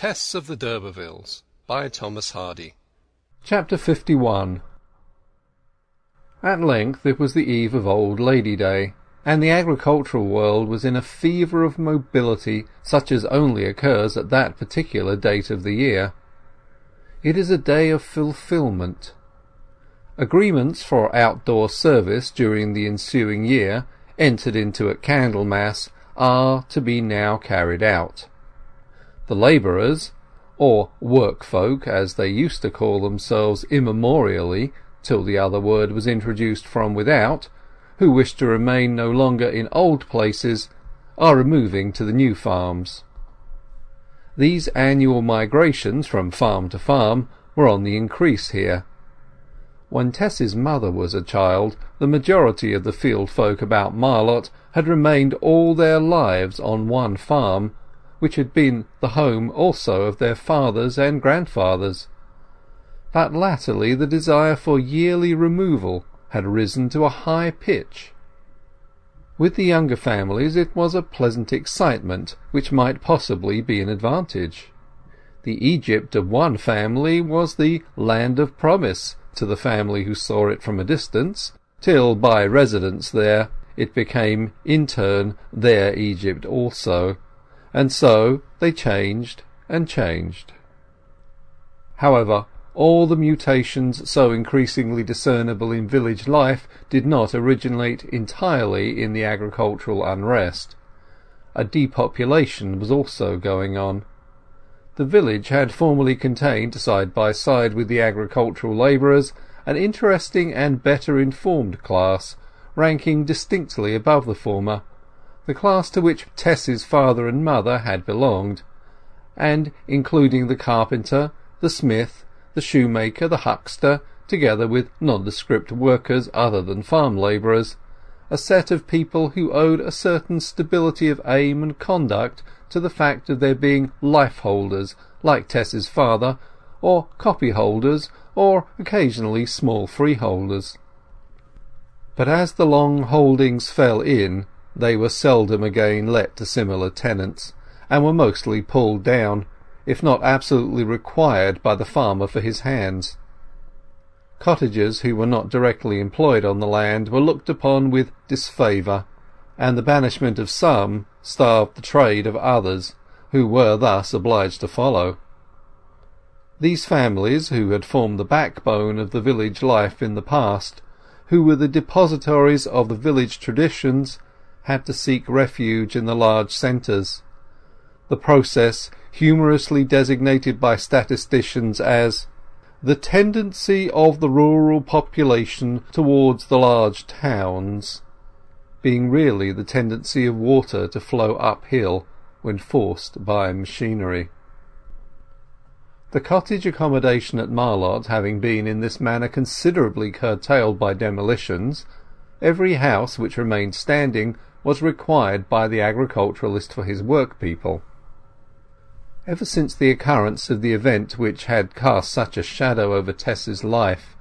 Tess of the d'Urbervilles by Thomas Hardy Chapter LI At length it was the eve of Old Lady Day, and the agricultural world was in a fever of mobility such as only occurs at that particular date of the year. It is a day of fulfilment. Agreements for outdoor service during the ensuing year, entered into at Candlemas, are to be now carried out. The labourers, or workfolk as they used to call themselves immemorially till the other word was introduced from without, who wish to remain no longer in old places, are removing to the new farms. These annual migrations from farm to farm were on the increase here. When Tess's mother was a child, the majority of the field folk about Marlott had remained all their lives on one farm, which had been the home also of their fathers and grandfathers. But latterly the desire for yearly removal had risen to a high pitch. With the younger families it was a pleasant excitement which might possibly be an advantage. The Egypt of one family was the land of promise to the family who saw it from a distance, till by residence there it became in turn their Egypt also, and so they changed and changed. However, all the mutations so increasingly discernible in village life did not originate entirely in the agricultural unrest. A depopulation was also going on. The village had formerly contained, side by side with the agricultural labourers, an interesting and better informed class, ranking distinctly above the former, the class to which Tess's father and mother had belonged, and including the carpenter, the smith, the shoemaker, the huckster, together with nondescript workers other than farm labourers, a set of people who owed a certain stability of aim and conduct to the fact of their being life-holders like Tess's father, or copy holders, or occasionally small freeholders. But as the long holdings fell in, they were seldom again let to similar tenants, and were mostly pulled down, if not absolutely required by the farmer for his hands. Cottagers who were not directly employed on the land were looked upon with disfavour, and the banishment of some starved the trade of others, who were thus obliged to follow. These families, who had formed the backbone of the village life in the past, who were the depositories of the village traditions, had to seek refuge in the large centres. The process, humorously designated by statisticians as the tendency of the rural population towards the large towns, being really the tendency of water to flow uphill when forced by machinery. The cottage accommodation at Marlott having been in this manner considerably curtailed by demolitions, every house which remained standing was required by the agriculturist for his workpeople. Ever since the occurrence of the event which had cast such a shadow over Tess's life,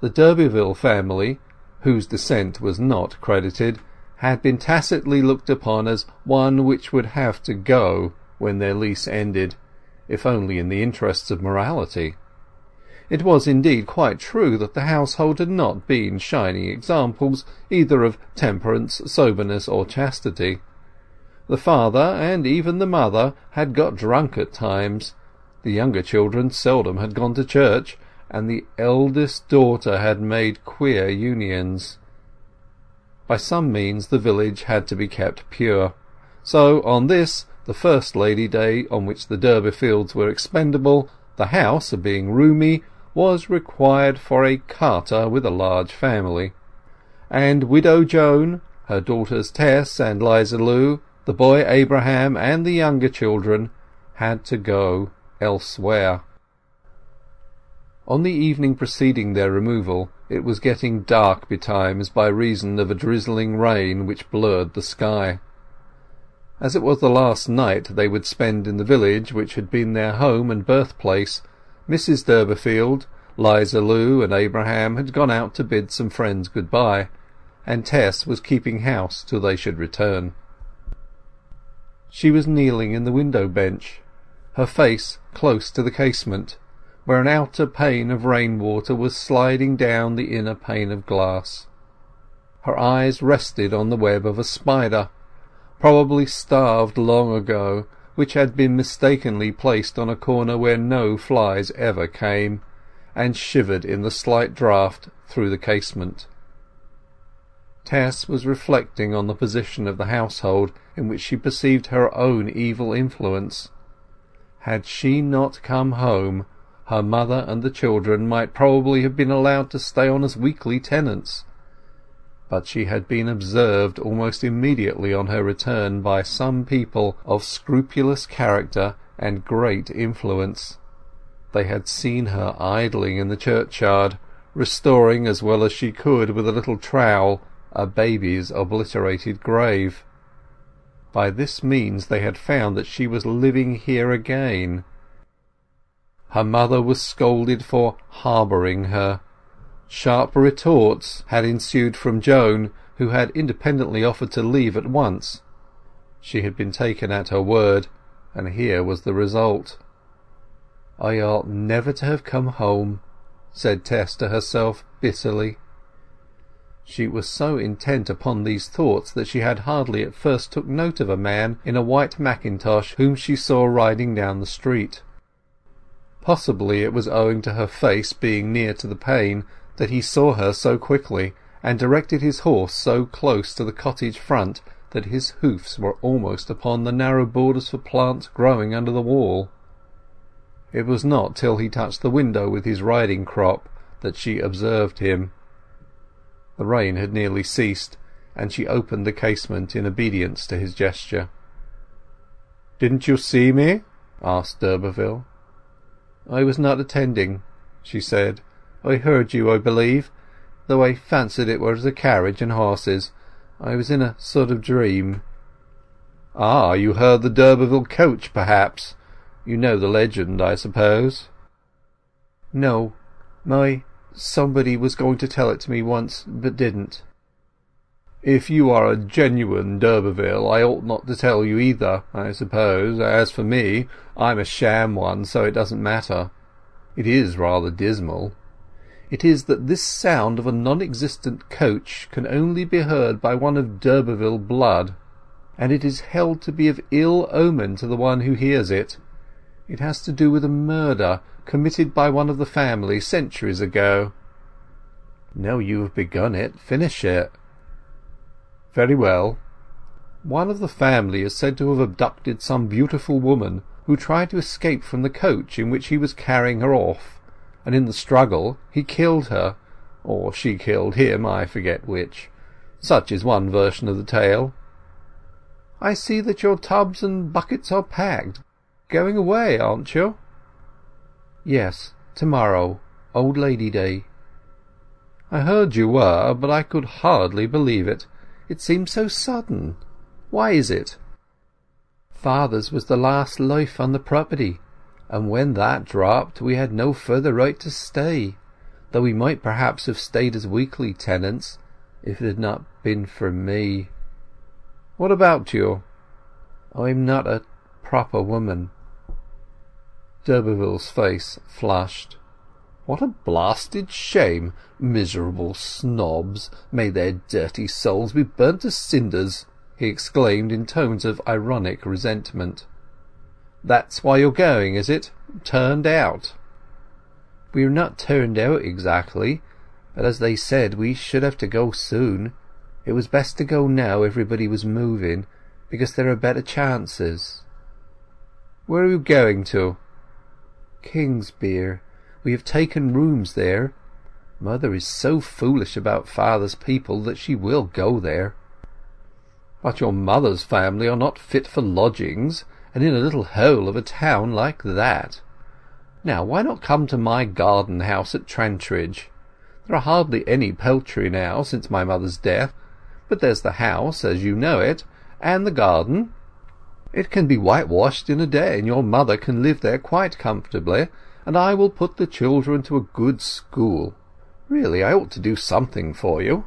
the d'Urberville family, whose descent was not credited, had been tacitly looked upon as one which would have to go when their lease ended, if only in the interests of morality. It was indeed quite true that the household had not been shining examples either of temperance, soberness, or chastity. The father, and even the mother, had got drunk at times, the younger children seldom had gone to church, and the eldest daughter had made queer unions. By some means the village had to be kept pure, so on this, the first Lady Day on which the Durbeyfields were expendable, the house, being roomy, was required for a carter with a large family, and Widow Joan, her daughters Tess and 'Liza Lu, the boy Abraham, and the younger children had to go elsewhere. On the evening preceding their removal it was getting dark betimes by reason of a drizzling rain which blurred the sky. As it was the last night they would spend in the village which had been their home and birthplace, Mrs Durbeyfield, 'Liza Lu, and Abraham had gone out to bid some friends good-bye, and Tess was keeping house till they should return. She was kneeling in the window bench, her face close to the casement, where an outer pane of rain water was sliding down the inner pane of glass. Her eyes rested on the web of a spider, probably starved long ago, which had been mistakenly placed on a corner where no flies ever came, and shivered in the slight draught through the casement. Tess was reflecting on the position of the household in which she perceived her own evil influence. Had she not come home, her mother and the children might probably have been allowed to stay on as weekly tenants. But she had been observed almost immediately on her return by some people of scrupulous character and great influence. They had seen her idling in the churchyard, restoring as well as she could with a little trowel a baby's obliterated grave. By this means they had found that she was living here again. Her mother was scolded for harbouring her. Sharp retorts had ensued from Joan, who had independently offered to leave at once. She had been taken at her word, and here was the result. I ought never to have come home, said Tess to herself bitterly. She was so intent upon these thoughts that she had hardly at first took note of a man in a white mackintosh whom she saw riding down the street. Possibly it was owing to her face being near to the pane that he saw her so quickly, and directed his horse so close to the cottage front that his hoofs were almost upon the narrow borders for plants growing under the wall. It was not till he touched the window with his riding crop that she observed him. The rain had nearly ceased, and she opened the casement in obedience to his gesture. "Didn't you see me?" asked d'Urberville. "I was not attending," she said. "I heard you, I believe, though I fancied it was a carriage and horses. I was in a sort of dream." "Ah, you heard the d'Urberville coach, perhaps? You know the legend, I suppose?" "No. My Somebody was going to tell it to me once, but didn't." "If you are a genuine d'Urberville I ought not to tell you either, I suppose. As for me, I'm a sham one, so it doesn't matter. It is rather dismal. It is that this sound of a non existent coach can only be heard by one of d'Urberville blood, and it is held to be of ill omen to the one who hears it. It has to do with a murder committed by one of the family centuries ago." "Now you have begun it, finish it." "Very well. One of the family is said to have abducted some beautiful woman, who tried to escape from the coach in which he was carrying her off, and in the struggle he killed her, or she killed him, I forget which. Such is one version of the tale." "I see that your tubs and buckets are packed. Going away, aren't you?" "Yes, to morrow, Old Lady Day." "I heard you were, but I could hardly believe it. It seemed so sudden. Why is it?" "Father's was the last life on the property, and when that dropped we had no further right to stay, though we might perhaps have stayed as weekly tenants, if it had not been for me." "What about you?" "I'm not a proper woman. D'Urberville's face flushed. "What a blasted shame! Miserable snobs! May their dirty souls be burnt to cinders!" he exclaimed in tones of ironic resentment. "That's why you're going, is it? Turned out?" "We are not turned out exactly, but as they said we should have to go soon, it was best to go now everybody was moving, because there are better chances." "Where are you going to?" Kingsbere. We have taken rooms there. Mother is so foolish about father's people that she will go there." "But your mother's family are not fit for lodgings, and in a little hole of a town like that. Now why not come to my garden house at Trantridge? There are hardly any peltry now since my mother's death, but there's the house, as you know it, and the garden. It can be whitewashed in a day, and your mother can live there quite comfortably, and I will put the children to a good school. Really, I ought to do something for you."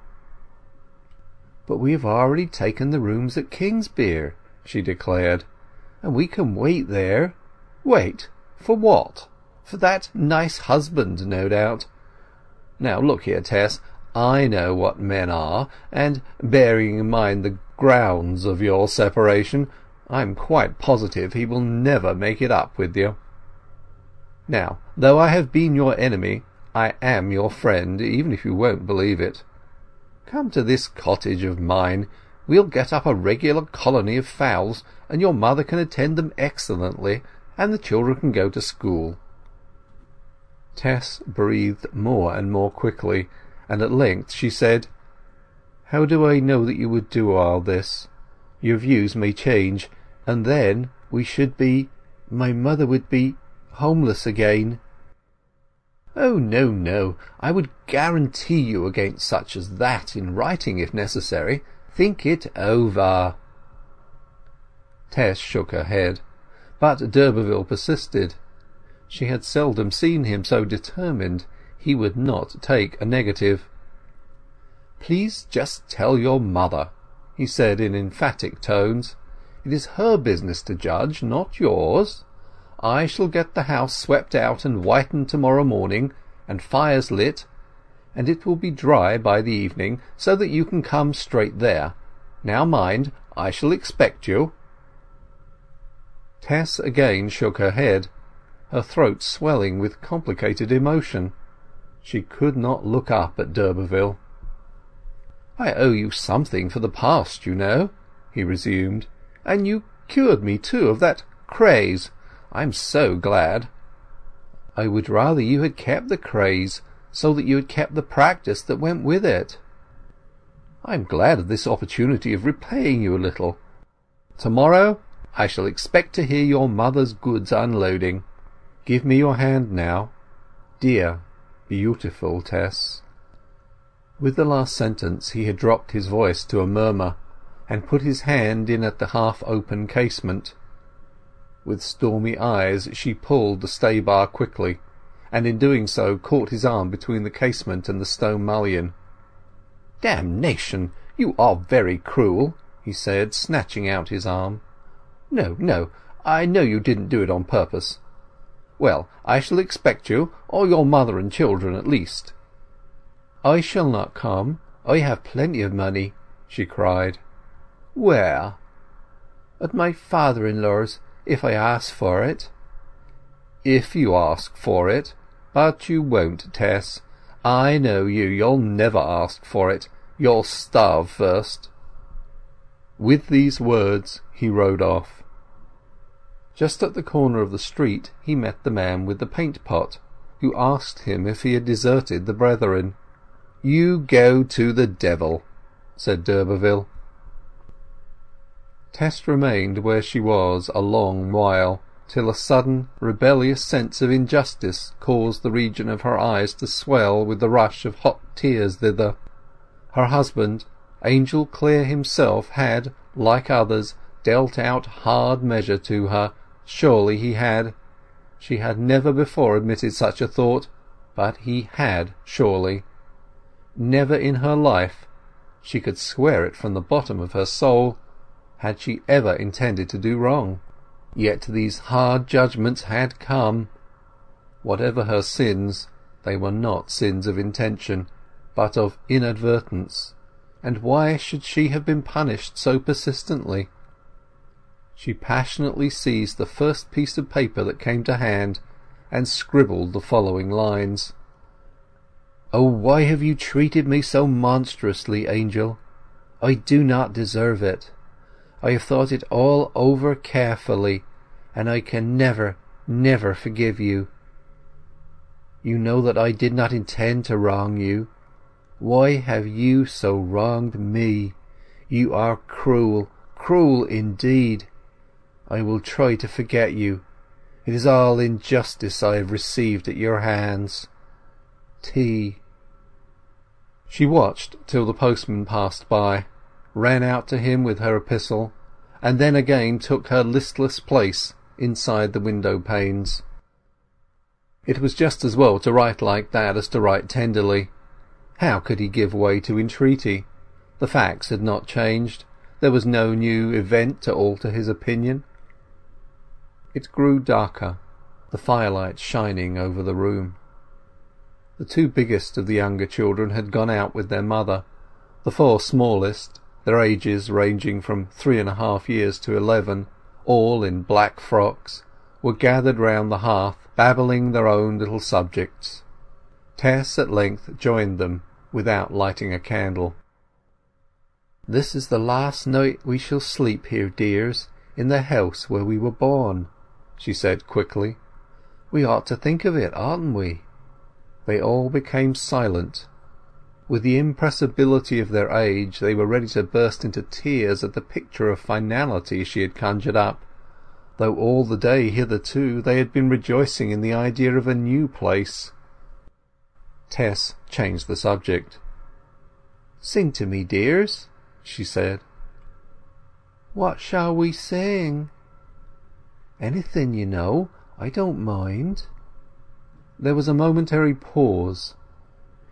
"But we have already taken the rooms at Kingsbere," she declared, "and we can wait there. Wait! For what? For that nice husband, no doubt. Now look here, Tess, I know what men are, and, bearing in mind the grounds of your separation, I am quite positive he will never make it up with you. Now, though I have been your enemy, I am your friend, even if you won't believe it. Come to this cottage of mine. We'll get up a regular colony of fowls, and your mother can attend them excellently, and the children can go to school." Tess breathed more and more quickly, and at length she said, "How do I know that you would do all this? Your views may change, and then we should be—my mother would be—homeless again." "Oh, no, no! I would guarantee you against such as that in writing if necessary. Think it over." Tess shook her head, but d'Urberville persisted. She had seldom seen him so determined he would not take a negative. "Please just tell your mother," he said in emphatic tones. "It is her business to judge, not yours. I shall get the house swept out and whitened to-morrow morning, and fires lit, and it will be dry by the evening, so that you can come straight there. Now mind, I shall expect you." Tess again shook her head, her throat swelling with complicated emotion. She could not look up at d'Urberville. "I owe you something for the past, you know," he resumed. "And you cured me, too, of that craze. I am so glad." "I would rather you had kept the craze, so that you had kept the practice that went with it." "I am glad of this opportunity of repaying you a little. To-morrow I shall expect to hear your mother's goods unloading. Give me your hand now. Dear, beautiful Tess." With the last sentence he had dropped his voice to a murmur, and put his hand in at the half-open casement. With stormy eyes she pulled the stay-bar quickly, and in doing so caught his arm between the casement and the stone mullion. "Damnation! You are very cruel," he said, snatching out his arm. "No, no, I know you didn't do it on purpose. Well, I shall expect you, or your mother and children at least." "I shall not come. I have plenty of money," she cried. "Where?" "At my father-in-law's, if I ask for it." "If you ask for it. But you won't, Tess. I know you. You'll never ask for it. You'll starve first." With these words he rode off. Just at the corner of the street he met the man with the paint pot, who asked him if he had deserted the brethren. "You go to the devil," said d'Urberville. Tess remained where she was a long while, till a sudden rebellious sense of injustice caused the region of her eyes to swell with the rush of hot tears thither. Her husband, Angel Clare himself, had, like others, dealt out hard measure to her Surely he had. She had never before admitted such a thought, but he had surely. Never in her life—she could swear it from the bottom of her soul—had she ever intended to do wrong. Yet these hard judgments had come. Whatever her sins, they were not sins of intention, but of inadvertence, and why should she have been punished so persistently? She passionately seized the first piece of paper that came to hand, and scribbled the following lines: "Oh, why have you treated me so monstrously, Angel? I do not deserve it. I have thought it all over carefully, and I can never, never forgive you. You know that I did not intend to wrong you. Why have you so wronged me? You are cruel, cruel indeed. I will try to forget you. It is all injustice I have received at your hands. T. She watched till the postman passed by, ran out to him with her epistle, and then again took her listless place inside the window panes. It was just as well to write like that as to write tenderly. How could he give way to entreaty? The facts had not changed. There was no new event to alter his opinion. It grew darker. the firelight shining over the room. The two biggest of the younger children had gone out with their mother; the four smallest, their ages ranging from three and a half years to eleven, all in black frocks, were gathered round the hearth babbling their own little subjects. Tess at length joined them, without lighting a candle. "This is the last night we shall sleep here, dears, in the house where we were born," she said quickly. "We ought to think of it, oughtn't we?" They all became silent. With the impressibility of their age they were ready to burst into tears at the picture of finality she had conjured up, though all the day hitherto they had been rejoicing in the idea of a new place. Tess changed the subject. "Sing to me, dears," she said. "What shall we sing?" "Anything, you know. I don't mind." There was a momentary pause.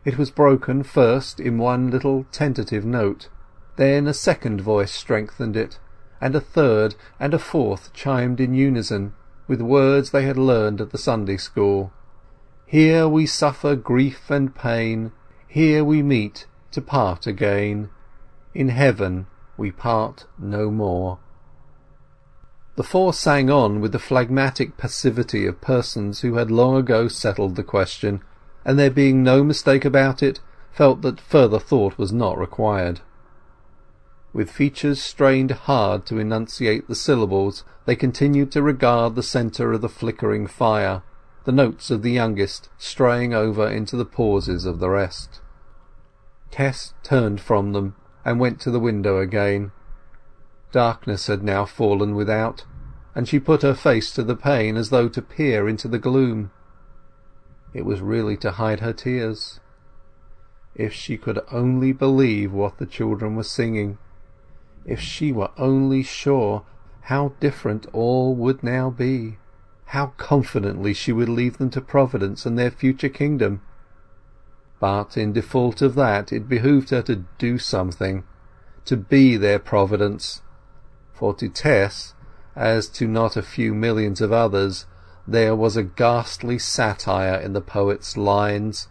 It was broken first in one little tentative note; then a second voice strengthened it, and a third and a fourth chimed in unison, with words they had learned at the Sunday school. Here we suffer grief and pain, Here we meet to part again, In heaven we part no more. The four sang on with the phlegmatic passivity of persons who had long ago settled the question, and there being no mistake about it, felt that further thought was not required. With features strained hard to enunciate the syllables they continued to regard the centre of the flickering fire, the notes of the youngest straying over into the pauses of the rest. Tess turned from them and went to the window again. Darkness had now fallen without, and she put her face to the pane as though to peer into the gloom. It was really to hide her tears. If she could only believe what the children were singing, if she were only sure how different all would now be, how confidently she would leave them to Providence and their future kingdom! But in default of that it behoved her to do something, to be their Providence; for to Tess, as to not a few millions of others, there was a ghastly satire in the poet's lines: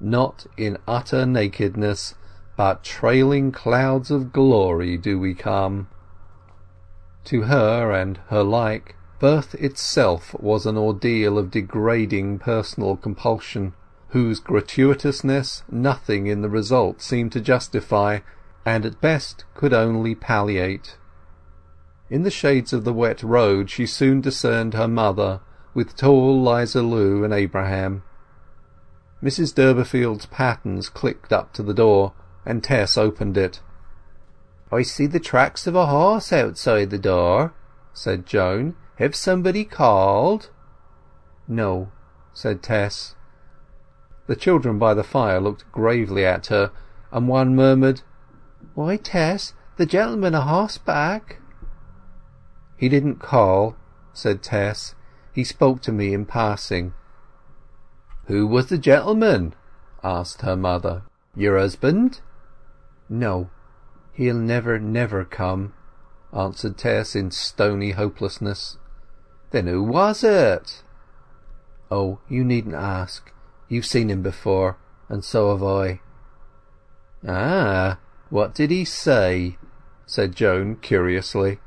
"Not in utter nakedness, but trailing clouds of glory do we come." To her and her like, birth itself was an ordeal of degrading personal compulsion, whose gratuitousness nothing in the result seemed to justify, and at best could only palliate. In the shades of the wet road she soon discerned her mother, with tall 'Liza Lu and Abraham. Mrs Durbeyfield's pattens clicked up to the door, and Tess opened it. "I see the tracks of a horse outside the door," said Joan. "Have somebody called?" "No," said Tess. The children by the fire looked gravely at her, and one murmured, "Why, Tess, the gentleman a horseback." "He didn't call," said Tess. "He spoke to me in passing." "Who was the gentleman?" asked her mother. "Your husband?" "No. He'll never, never come," answered Tess in stony hopelessness. "Then who was it?" "Oh, you needn't ask. You've seen him before, and so have I." "Ah! What did he say?" said Joan curiously.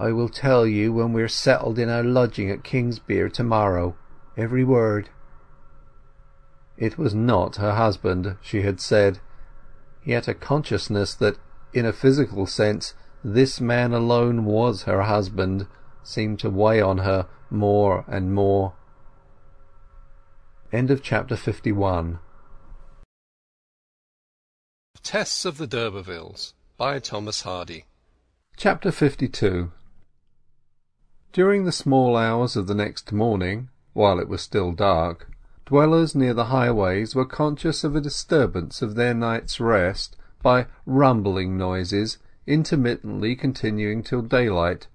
I will tell you when we are settled in our lodging at Kingsbere to morrow, every word." It was not her husband, she had said; yet a consciousness that in a physical sense this man alone was her husband seemed to weigh on her more and more. Chapter fifty-one. Tess of the d'Urbervilles by Thomas Hardy Chapter fifty-two. During the small hours of the next morning, while it was still dark, dwellers near the highways were conscious of a disturbance of their night's rest by rumbling noises intermittently continuing till daylight,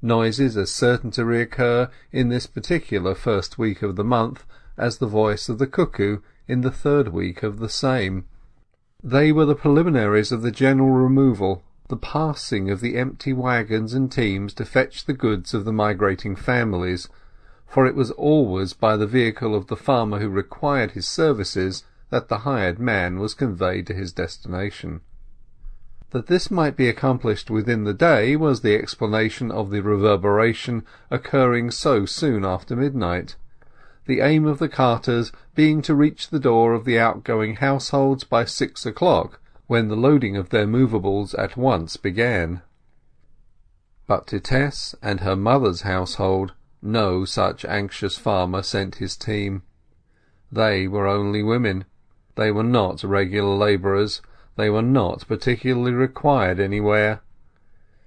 noises as certain to reoccur in this particular first week of the month as the voice of the cuckoo in the third week of the same. They were the preliminaries of the general removal the passing of the empty waggons and teams to fetch the goods of the migrating families, for it was always by the vehicle of the farmer who required his services that the hired man was conveyed to his destination. That this might be accomplished within the day was the explanation of the reverberation occurring so soon after midnight, the aim of the carters being to reach the door of the outgoing households by six o'clock, when the loading of their movables at once began. But to Tess and her mother's household no such anxious farmer sent his team. They were only women, they were not regular labourers, they were not particularly required anywhere.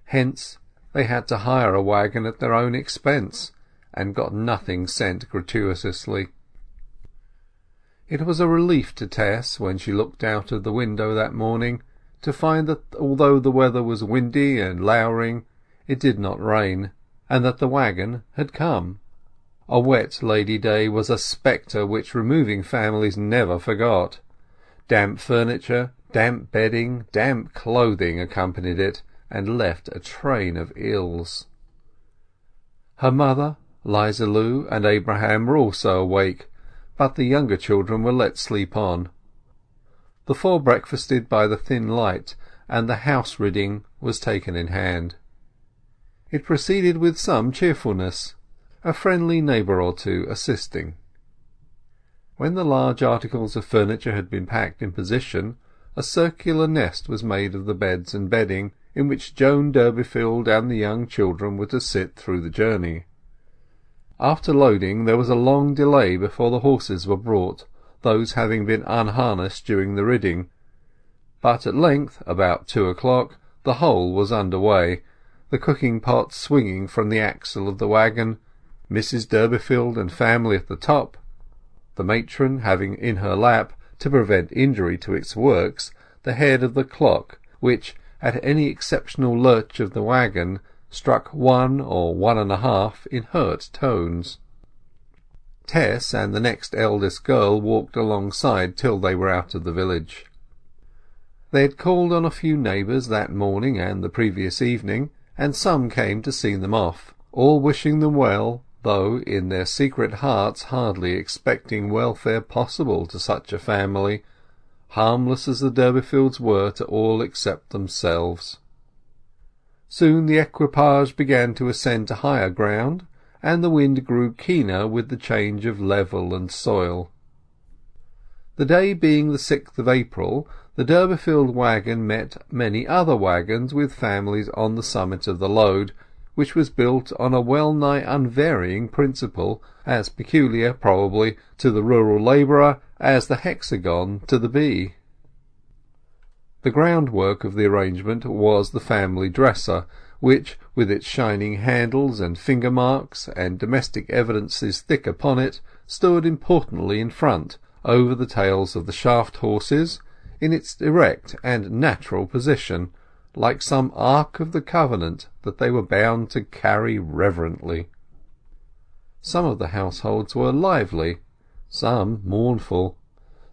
Hence they had to hire a waggon at their own expense, and got nothing sent gratuitously. It was a relief to Tess, when she looked out of the window that morning, to find that although the weather was windy and lowering, it did not rain, and that the waggon had come. A wet Lady Day was a spectre which removing families never forgot. Damp furniture, damp bedding, damp clothing accompanied it, and left a train of ills. Her mother, 'Liza Lu, and Abraham were also awake, but the younger children were let sleep on. The four breakfasted by the thin light, and the house ridding was taken in hand. It proceeded with some cheerfulness, a friendly neighbour or two assisting. When the large articles of furniture had been packed in position, a circular nest was made of the beds and bedding, in which Joan Durbeyfield and the young children were to sit through the journey. After loading there was a long delay before the horses were brought, those having been unharnessed during the ridding; but at length, about two o'clock, the whole was under way, the cooking pot swinging from the axle of the waggon, Mrs Durbeyfield and family at the top, the matron having in her lap, to prevent injury to its works, the head of the clock, which, at any exceptional lurch of the waggon struck one or one and a half in hurt tones. Tess and the next eldest girl walked alongside till they were out of the village. They had called on a few neighbours that morning and the previous evening, and some came to see them off, all wishing them well, though in their secret hearts hardly expecting welfare possible to such a family, harmless as the Durbeyfields were to all except themselves. Soon the equipage began to ascend to higher ground, and the wind grew keener with the change of level and soil. The day being the sixth of April, the Durbeyfield waggon met many other waggons with families on the summit of the load, which was built on a well nigh unvarying principle, as peculiar, probably, to the rural labourer as the hexagon to the bee. The groundwork of the arrangement was the family dresser, which, with its shining handles and finger marks, and domestic evidences thick upon it, stood importantly in front, over the tails of the shaft horses, in its erect and natural position, like some ark of the covenant that they were bound to carry reverently. Some of the households were lively, some mournful.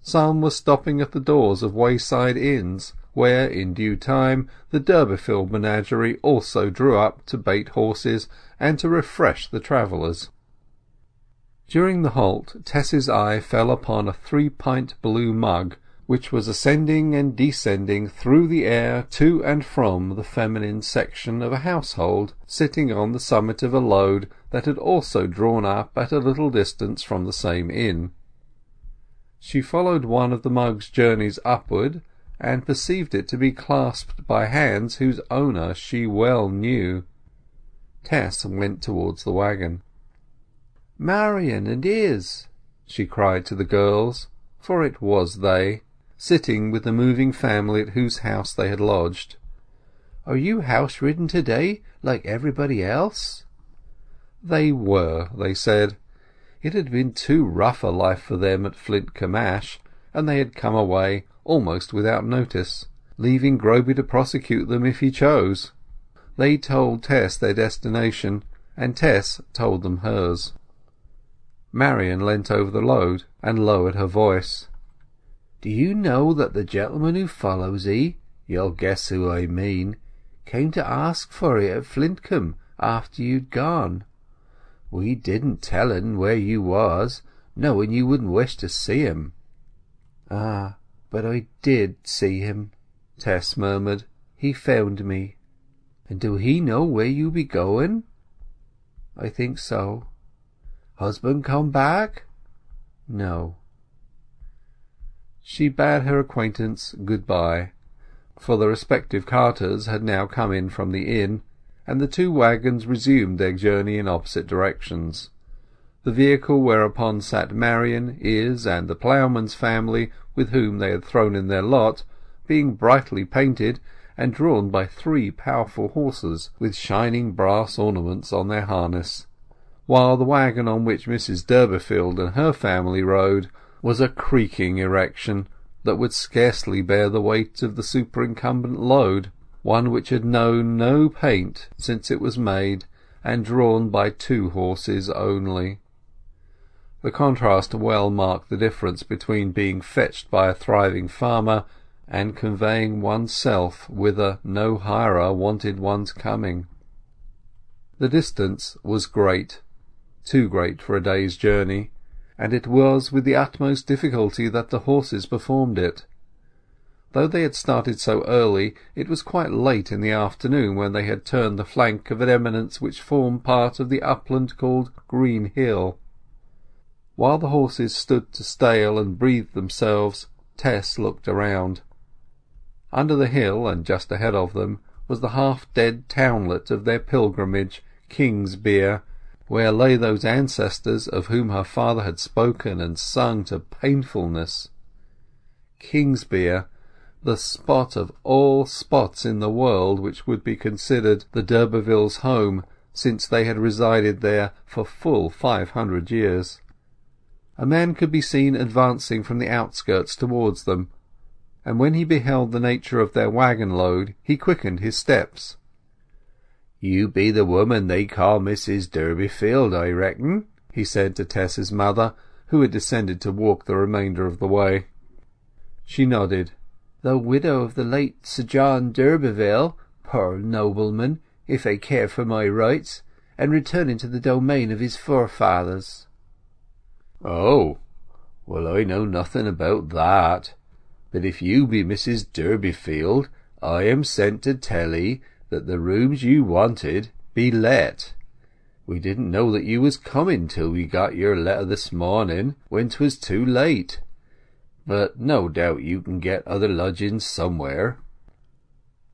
Some were stopping at the doors of wayside inns, where in due time the Durbeyfield menagerie also drew up to bait horses and to refresh the travellers. During the halt Tess's eye fell upon a three-pint blue mug, which was ascending and descending through the air to and from the feminine section of a household sitting on the summit of a load that had also drawn up at a little distance from the same inn. She followed one of the mug's journeys upward, and perceived it to be clasped by hands whose owner she well knew. Tess went towards the waggon. "Marian and Izz!" she cried to the girls, for it was they, sitting with the moving family at whose house they had lodged. "Are you house ridden to day, like everybody else?" They were, they said. It had been too rough a life for them at Flintcombe-Ash, and they had come away almost without notice, leaving Groby to prosecute them if he chose. They told Tess their destination, and Tess told them hers. Marian leant over the load, and lowered her voice. "Do you know that the gentleman who follows 'ee—you'll guess who I mean—is came to ask for it at Flintcombe after you'd gone. We didn't tell en where you was, knowing you wouldn't wish to see him." "Ah, but I did see him," Tess murmured. "He found me." "And do he know where you be going?" "I think so." "Husband come back?" "No." She bade her acquaintance good bye, for the respective carters had now come in from the inn, and the two waggons resumed their journey in opposite directions. The vehicle whereupon sat Marian, Izz, and the ploughman's family with whom they had thrown in their lot, being brightly painted, and drawn by three powerful horses with shining brass ornaments on their harness, while the waggon on which Mrs Durbeyfield and her family rode was a creaking erection that would scarcely bear the weight of the superincumbent load, one which had known no paint since it was made, and drawn by two horses only. The contrast well marked the difference between being fetched by a thriving farmer and conveying oneself whither no hirer wanted one's coming. The distance was great, too great for a day's journey, and it was with the utmost difficulty that the horses performed it. Though they had started so early, it was quite late in the afternoon when they had turned the flank of an eminence which formed part of the upland called Greenhill. While the horses stood to stale and breathe themselves, Tess looked around. Under the hill, and just ahead of them, was the half-dead townlet of their pilgrimage, Kingsbere, where lay those ancestors of whom her father had spoken and sung to painfulness. Kingsbere, the spot of all spots in the world which would be considered the d'Urbervilles' home, since they had resided there for full five hundred years. A man could be seen advancing from the outskirts towards them, and when he beheld the nature of their waggon load he quickened his steps. "You be the woman they call Mrs Durbeyfield, I reckon," he said to Tess's mother, who had descended to walk the remainder of the way. She nodded. "The widow of the late Sir John d'Urberville, poor nobleman, if I care for my rights, and returning to the domain of his forefathers." "Oh! Well, I know nothing about that but if you be Mrs Durbeyfield I am sent to tell 'ee that the rooms you wanted be let. We didn't know that you was coming till we got your letter this morning, when 'twas too late. But no doubt you can get other lodgings somewhere."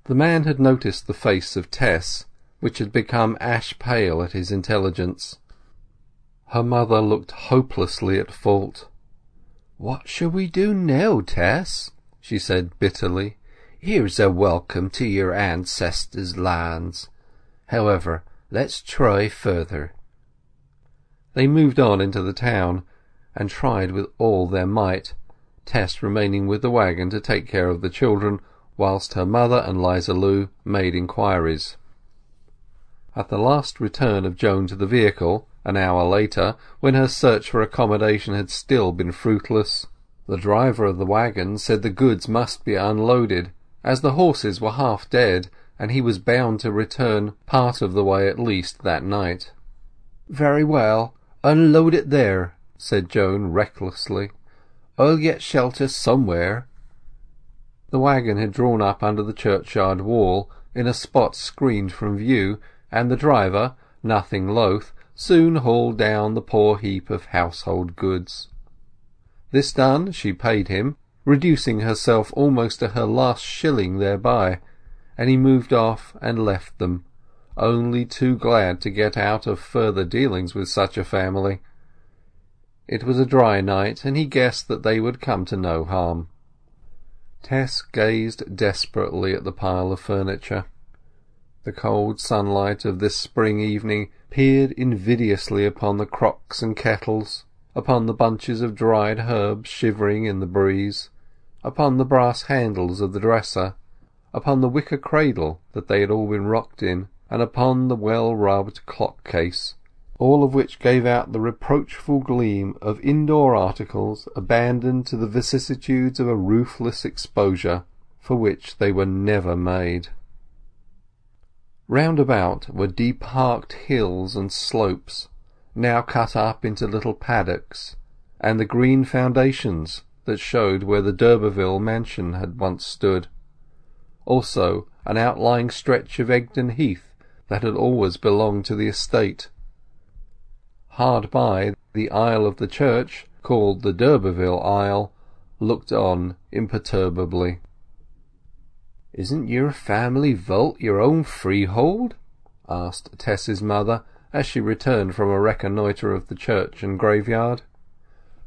The man had noticed the face of Tess, which had become ash pale at his intelligence. Her mother looked hopelessly at fault. "What shall we do now, Tess?" she said bitterly. "Here's a welcome to your ancestors' lands. However, let's try further." They moved on into the town, and tried with all their might, Tess remaining with the waggon to take care of the children, whilst her mother and 'Liza Lu made inquiries. At the last return of Joan to the vehicle, an hour later, when her search for accommodation had still been fruitless, the driver of the waggon said the goods must be unloaded, as the horses were half dead, and he was bound to return part of the way at least that night. "Very well, unload it there," said Joan recklessly. "I'll get shelter somewhere." The waggon had drawn up under the churchyard wall, in a spot screened from view, and the driver, nothing loth, soon hauled down the poor heap of household goods. This done, she paid him, reducing herself almost to her last shilling thereby, and he moved off and left them, only too glad to get out of further dealings with such a family. It was a dry night, and he guessed that they would come to no harm. Tess gazed desperately at the pile of furniture. The cold sunlight of this spring evening peered invidiously upon the crocks and kettles, upon the bunches of dried herbs shivering in the breeze, upon the brass handles of the dresser, upon the wicker cradle that they had all been rocked in, and upon the well-rubbed clock-case, all of which gave out the reproachful gleam of indoor articles abandoned to the vicissitudes of a roofless exposure, for which they were never made. Round about were deep parked hills and slopes, now cut up into little paddocks, and the green foundations that showed where the d'Urberville mansion had once stood; also an outlying stretch of Egdon Heath that had always belonged to the estate. Hard by, the aisle of the church, called the d'Urberville aisle, looked on imperturbably. "Isn't your family vault your own freehold?" asked Tess's mother, as she returned from a reconnoitre of the church and graveyard.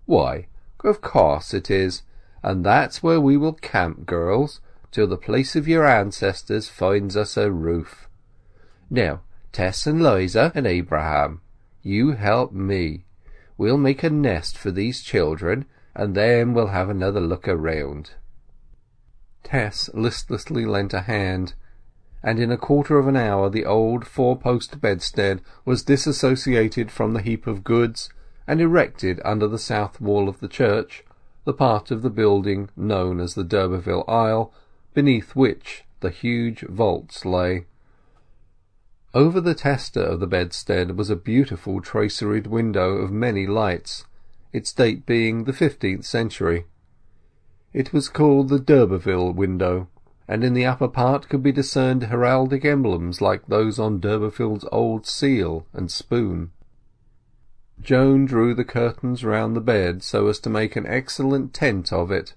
"Why, of course it is, and that's where we will camp, girls, till the place of your ancestors finds us a roof. Now, Tess and Liza and Abraham, you help me. We'll make a nest for these children, and then we'll have another look around." Tess listlessly lent a hand, and in a quarter of an hour the old four-post bedstead was disassociated from the heap of goods, and erected under the south wall of the church, the part of the building known as the d'Urberville aisle, beneath which the huge vaults lay. Over the tester of the bedstead was a beautiful traceried window of many lights, its date being the fifteenth century. It was called the d'Urberville window, and in the upper part could be discerned heraldic emblems like those on d'Urberville's old seal and spoon. Joan drew the curtains round the bed so as to make an excellent tent of it,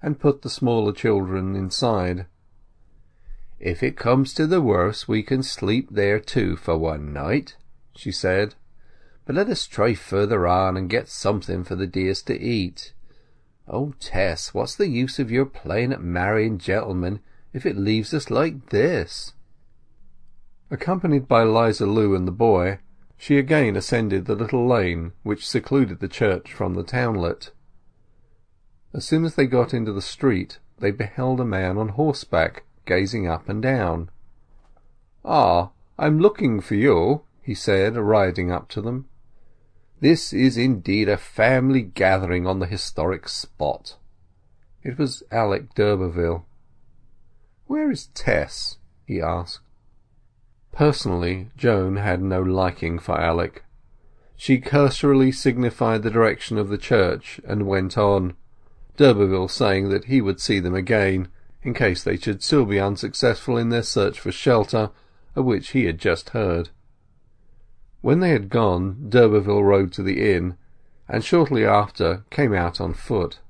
and put the smaller children inside. "If it comes to the worst we can sleep there too for one night," she said. "But let us try further on and get something for the dears to eat. Oh, Tess, what's the use of your playing at marrying gentlemen if it leaves us like this?" Accompanied by 'Liza Lu and the boy, she again ascended the little lane which secluded the church from the townlet. As soon as they got into the street they beheld a man on horseback gazing up and down. "Ah, I'm looking for you," he said, riding up to them. This is indeed a family gathering on the historic spot. It was Alec d'Urberville. "Where is Tess?" he asked. Personally, Joan had no liking for Alec. She cursorily signified the direction of the church, and went on, d'Urberville saying that he would see them again, in case they should still be unsuccessful in their search for shelter, of which he had just heard. When they had gone d'Urberville rode to the inn, and shortly after came out on foot.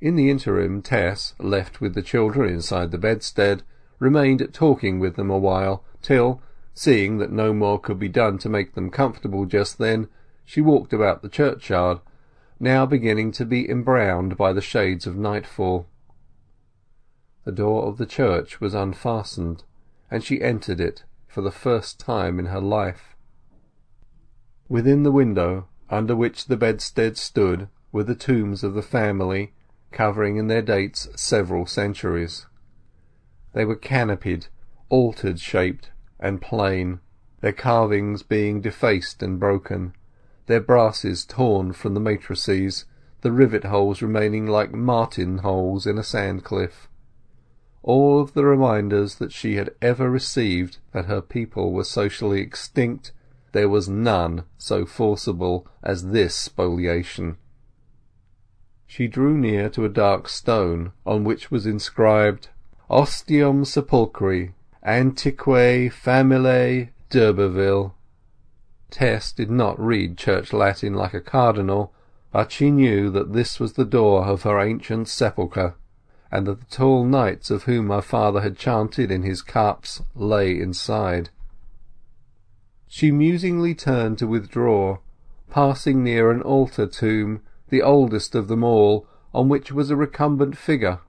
In the interim Tess, left with the children inside the bedstead, remained talking with them a while, till, seeing that no more could be done to make them comfortable just then, she walked about the churchyard, now beginning to be embrowned by the shades of nightfall. The door of the church was unfastened, and she entered it for the first time in her life. Within the window, under which the bedstead stood, were the tombs of the family, covering in their dates several centuries. They were canopied, altar shaped, and plain, their carvings being defaced and broken, their brasses torn from the matrices, the rivet holes remaining like martin holes in a sand cliff all of the reminders that she had ever received that her people were socially extinct, there was none so forcible as this spoliation. She drew near to a dark stone on which was inscribed Ostium Sepulchri Antiquae Familiae d'Urberville. Tess did not read Church Latin like a cardinal, but she knew that this was the door of her ancient sepulchre and that the tall knights of whom her father had chanted in his cups lay inside. She musingly turned to withdraw, passing near an altar tomb, the oldest of them all, on which was a recumbent figure.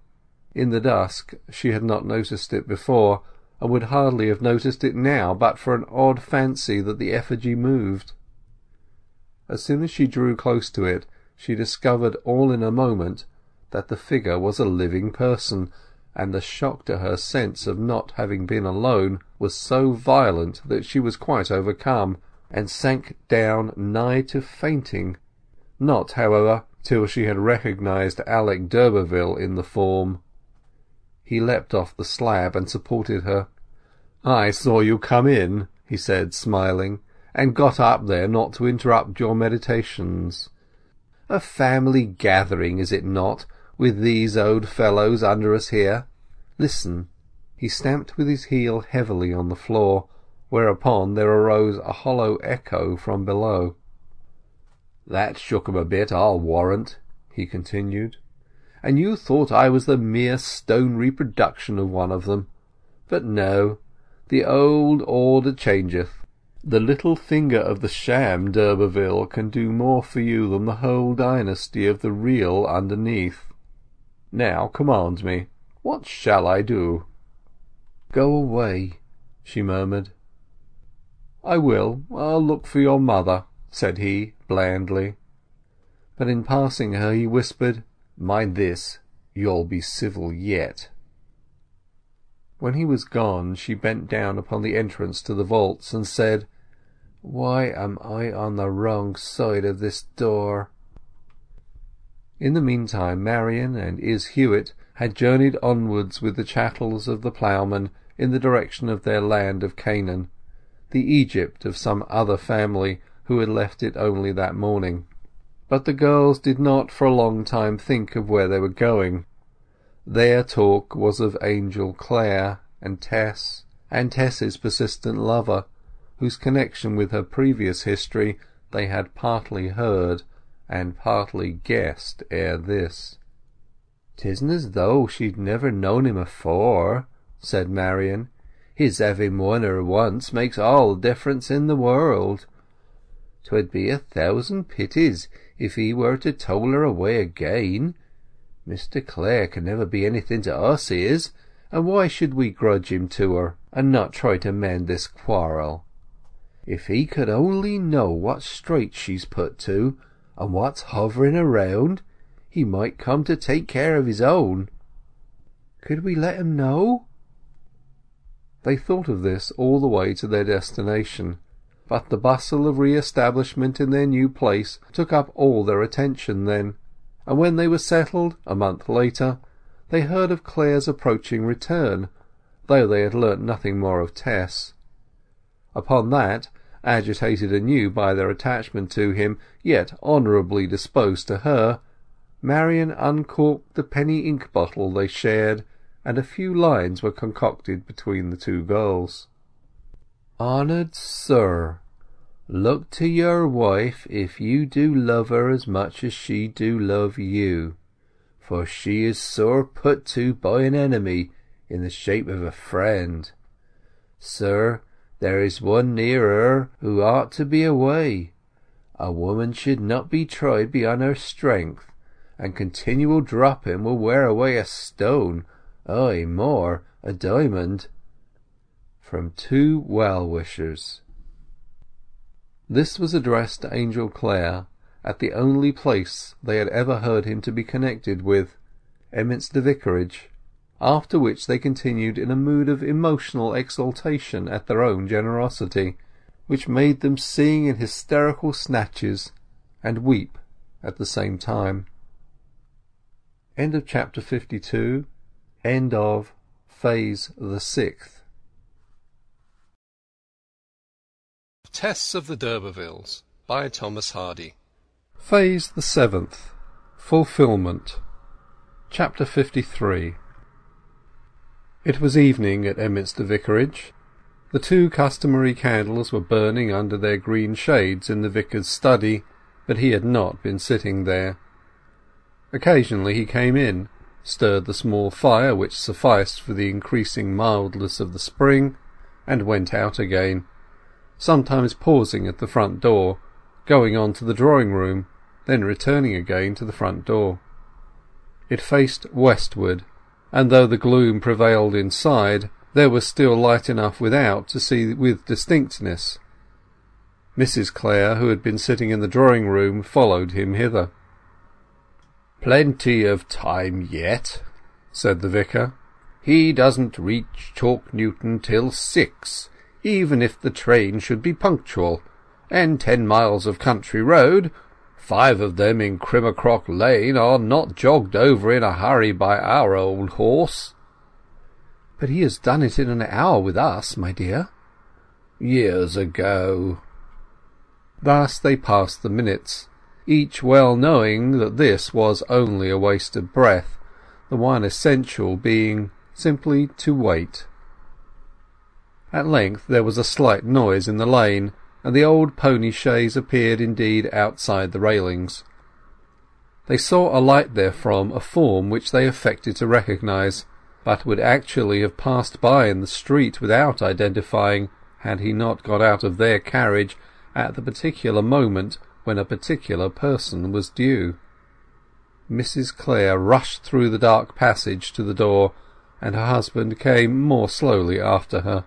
In the dusk she had not noticed it before, and would hardly have noticed it now but for an odd fancy that the effigy moved. As soon as she drew close to it she discovered all in a moment that the figure was a living person, and the shock to her sense of not having been alone was so violent that she was quite overcome, and sank down nigh to fainting; not, however, till she had recognized Alec d'Urberville in the form. He leapt off the slab and supported her. I saw you come in, he said, smiling, and got up there not to interrupt your meditations. A family gathering, is it not, with these old fellows under us here? Listen. He stamped with his heel heavily on the floor, whereupon there arose a hollow echo from below. That shook 'em a bit, I'll warrant, he continued. And you thought I was the mere stone reproduction of one of them. But no, the old order changeth. The little finger of the sham d'Urberville can do more for you than the whole dynasty of the real underneath. Now command me, what shall I do? Go away, she murmured. I will. I'll look for your mother, said he blandly. But in passing her he whispered, Mind this, you'll be civil yet. When he was gone she bent down upon the entrance to the vaults and said, Why am I on the wrong side of this door? In the meantime Marian and Izz Huett had journeyed onwards with the chattels of the ploughman in the direction of their land of Canaan, the Egypt of some other family who had left it only that morning. But the girls did not for a long time think of where they were going. Their talk was of Angel Clare and Tess, and Tess's persistent lover, whose connection with her previous history they had partly heard and partly guessed ere this. "'Tisn't as though she'd never known him afore," said Marian. "His having won her once makes all the difference in the world. 'Twould be a thousand pities if he were to tole her away again. Mr Clare can never be anything to us, Izz, and why should we grudge him to her, and not try to mend this quarrel? If he could only know what straits she's put to, and what's hovering around, he might come to take care of his own. Could we let him know? They thought of this all the way to their destination, but the bustle of re-establishment in their new place took up all their attention then and when they were settled, a month later, they heard of Clare's approaching return, though they had learnt nothing more of Tess. Upon that, agitated anew by their attachment to him, yet honourably disposed to her, Marian uncorked the penny ink bottle they shared, and a few lines were concocted between the two girls. "Honoured Sir, Look to your wife if you do love her as much as she do love you, for she is sore put to by an enemy in the shape of a friend. Sir, there is one near her who ought to be away. A woman should not be tried beyond her strength, and continual dropping will wear away a stone, ay, more, a diamond. From two well-wishers. This was addressed to Angel Clare at the only place they had ever heard him to be connected with, Emminster Vicarage, after which they continued in a mood of emotional exultation at their own generosity, which made them sing in hysterical snatches and weep at the same time. End of chapter 52 End of Phase the Sixth. Tess of the d'Urbervilles by Thomas Hardy. Phase the Seventh. Fulfilment Chapter 53 It was evening at Emminster Vicarage. The two customary candles were burning under their green shades in the vicar's study, but he had not been sitting there. Occasionally he came in, stirred the small fire which sufficed for the increasing mildness of the spring, and went out again sometimes pausing at the front door, going on to the drawing-room, then returning again to the front door. It faced westward, and though the gloom prevailed inside, there was still light enough without to see with distinctness. Mrs Clare, who had been sitting in the drawing-room, followed him hither. "Plenty of time yet," said the vicar. "He doesn't reach Chalk Newton till six, even if the train should be punctual, and ten miles of country road, five of them in Crimmercrock Lane, are not jogged over in a hurry by our old horse." But he has done it in an hour with us, my dear." "Years ago." Thus they passed the minutes, each well knowing that this was only a waste of breath, the one essential being simply to wait. At length there was a slight noise in the lane, and the old pony chaise appeared indeed outside the railings. They saw alight therefrom a form which they affected to recognise, but would actually have passed by in the street without identifying had he not got out of their carriage at the particular moment when a particular person was due. Mrs Clare rushed through the dark passage to the door, and her husband came more slowly after her.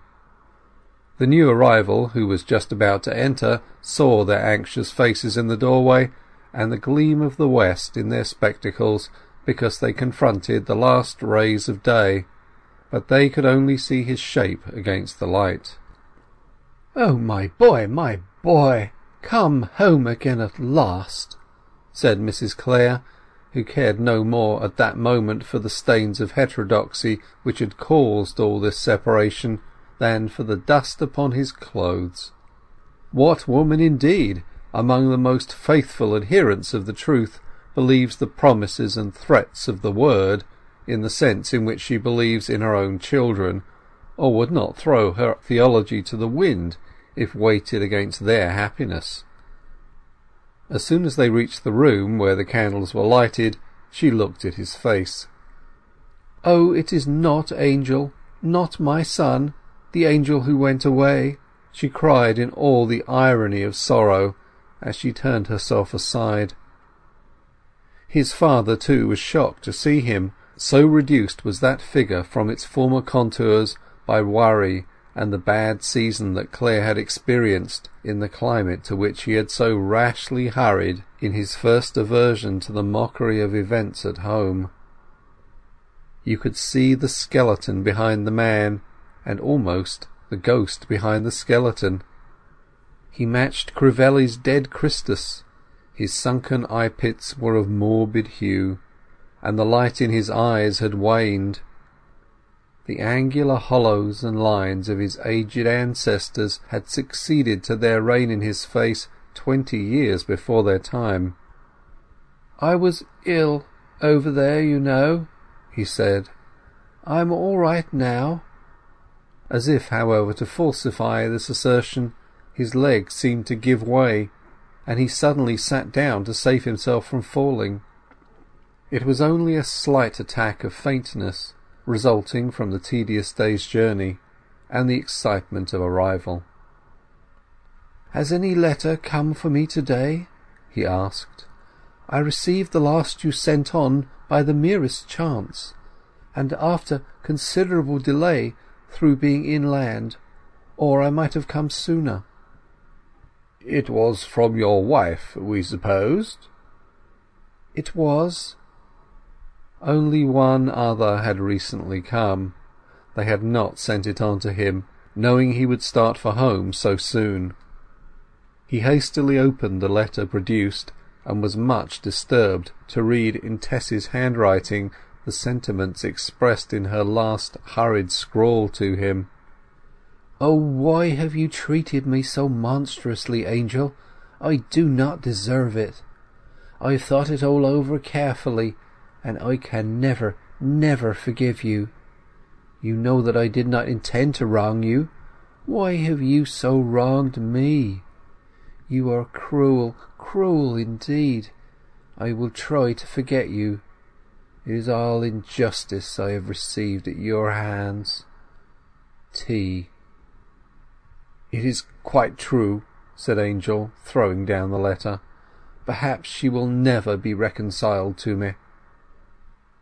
The new arrival, who was just about to enter, saw their anxious faces in the doorway, and the gleam of the west in their spectacles, because they confronted the last rays of day, but they could only see his shape against the light. "Oh, my boy, my boy! Come home again at last!" said Mrs Clare, who cared no more at that moment for the stains of heterodoxy which had caused all this separation than for the dust upon his clothes. What woman, indeed, among the most faithful adherents of the truth, believes the promises and threats of the Word in the sense in which she believes in her own children, or would not throw her theology to the wind if weighted against their happiness? As soon as they reached the room where the candles were lighted, she looked at his face. "Oh, it is not Angel, not my son, the angel who went away!" she cried in all the irony of sorrow, as she turned herself aside. His father, too, was shocked to see him, so reduced was that figure from its former contours by worry and the bad season that Clare had experienced in the climate to which he had so rashly hurried in his first aversion to the mockery of events at home. You could see the skeleton behind the man, and almost the ghost behind the skeleton. He matched Crivelli's dead Christus. His sunken eye pits were of morbid hue, and the light in his eyes had waned. The angular hollows and lines of his aged ancestors had succeeded to their reign in his face twenty years before their time. "I was ill over there, you know," he said. "I'm all right now." As if, however, to falsify this assertion, his leg seemed to give way, and he suddenly sat down to save himself from falling. It was only a slight attack of faintness, resulting from the tedious day's journey and the excitement of arrival. "Has any letter come for me to-day?" he asked. "I received the last you sent on by the merest chance, and after considerable delay through being inland, or I might have come sooner." "It was from your wife, we supposed?" "It was." Only one other had recently come. They had not sent it on to him, knowing he would start for home so soon. He hastily opened the letter produced, and was much disturbed to read in Tess's handwriting the sentiments expressed in her last hurried scrawl to him. "Oh, why have you treated me so monstrously, Angel? I do not deserve it. I have thought it all over carefully and I can never, never forgive you. You know that I did not intend to wrong you. Why have you so wronged me? You are cruel, cruel indeed. I will try to forget you. It is all injustice I have received at your hands. T. It is quite true, said Angel, throwing down the letter. Perhaps she will never be reconciled to me.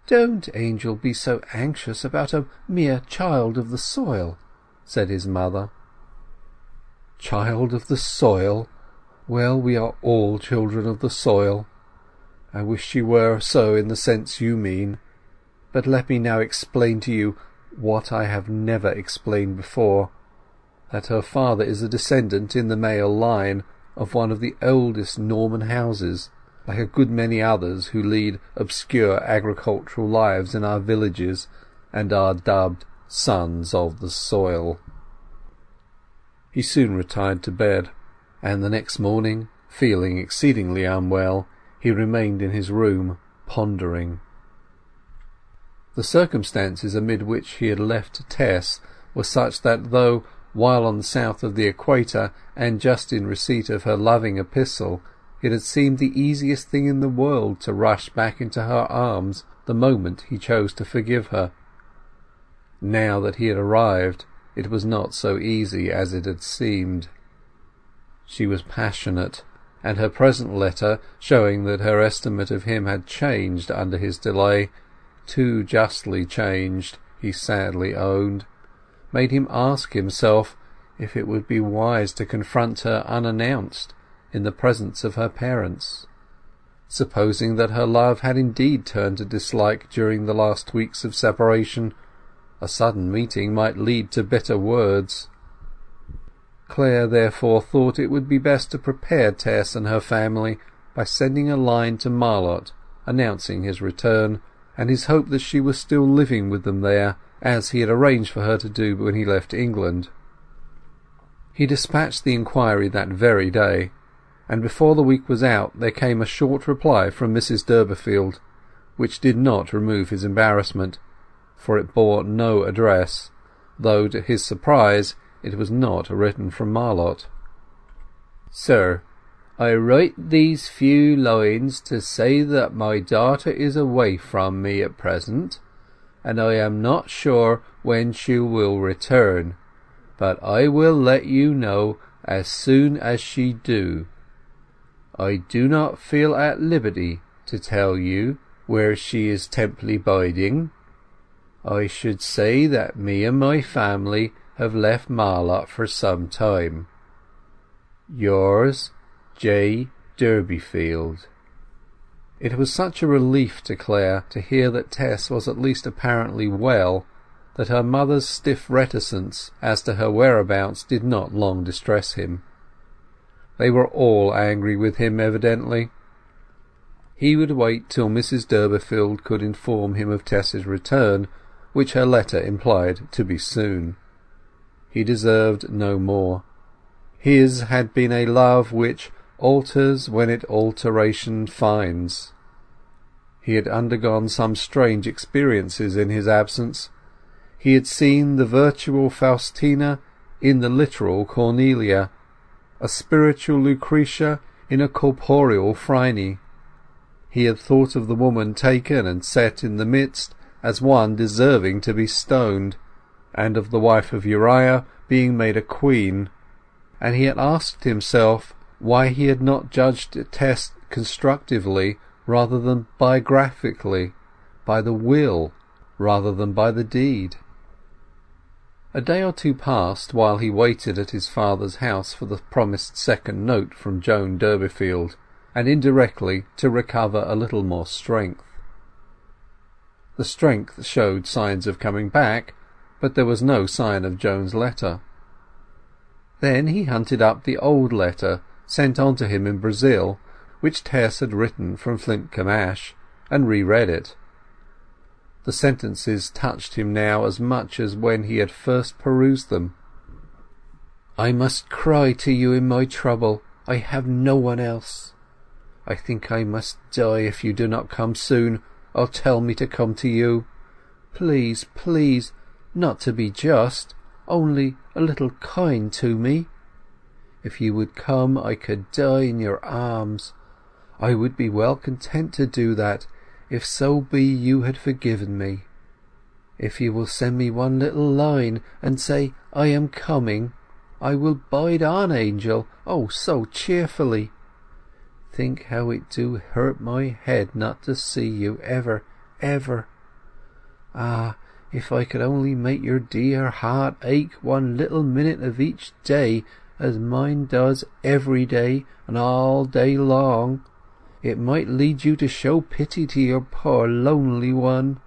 "Don't, Angel, be so anxious about a mere child of the soil," said his mother. "Child of the soil! Well, we are all children of the soil. I wish she were so in the sense you mean. But let me now explain to you what I have never explained before, that her father is a descendant in the male line of one of the oldest Norman houses like a good many others who lead obscure agricultural lives in our villages and are dubbed sons of the soil. He soon retired to bed, and the next morning, feeling exceedingly unwell, he remained in his room pondering. The circumstances amid which he had left Tess were such that though, while on the south of the equator and just in receipt of her loving epistle, it had seemed the easiest thing in the world to rush back into her arms the moment he chose to forgive her. Now that he had arrived it was not so easy as it had seemed. She was passionate, and her present letter, showing that her estimate of him had changed under his delay, too justly changed, he sadly owned, made him ask himself if it would be wise to confront her unannounced in the presence of her parents. Supposing that her love had indeed turned to dislike during the last weeks of separation, a sudden meeting might lead to bitter words. Clare therefore thought it would be best to prepare Tess and her family by sending a line to Marlott announcing his return, and his hope that she was still living with them there, as he had arranged for her to do when he left England. He dispatched the inquiry that very day, and before the week was out there came a short reply from Mrs Durbeyfield, which did not remove his embarrassment, for it bore no address, though to his surprise it was not written from Marlott. Sir, I write these few lines to say that my daughter is away from me at present, and I am not sure when she will return, but I will let you know as soon as she do. I do not feel at liberty to tell you where she is temporarily biding, I should say that me and my family have left Marlott for some time. Yours, J. Durbeyfield. It was such a relief to Clare to hear that Tess was at least apparently well that her mother's stiff reticence as to her whereabouts did not long distress him. They were all angry with him evidently. He would wait till Mrs Durbeyfield could inform him of Tess's return which her letter implied to be soon. He deserved no more. His had been a love which alters when it alteration finds. He had undergone some strange experiences in his absence. He had seen the virtual Faustina in the literal Cornelia, a spiritual Lucretia in a corporeal Phryne. He had thought of the woman taken and set in the midst as one deserving to be stoned, and of the wife of Uriah being made a queen, and he had asked himself why he had not judged Tess constructively rather than biographically, by the will rather than by the deed. A day or two passed while he waited at his father's house for the promised second note from Joan Durbeyfield, and indirectly to recover a little more strength. The strength showed signs of coming back, but there was no sign of Joan's letter. Then he hunted up the old letter sent on to him in Brazil, which Tess had written from Flintcomb and re-read it. The sentences touched him now as much as when he had first perused them. I must cry to you in my trouble. I have no one else. I think I must die if you do not come soon, or tell me to come to you. Please, please, not to be just, only a little kind to me. If you would come I could die in your arms. I would be well content to do that, if so be you had forgiven me. If you will send me one little line and say I am coming, I will bide on, Angel, oh, so cheerfully. Think how it do hurt my head not to see you ever, ever. Ah, if I could only make your dear heart ache one little minute of each day as mine does every day and all day long, it might lead you to show pity to your poor lonely one.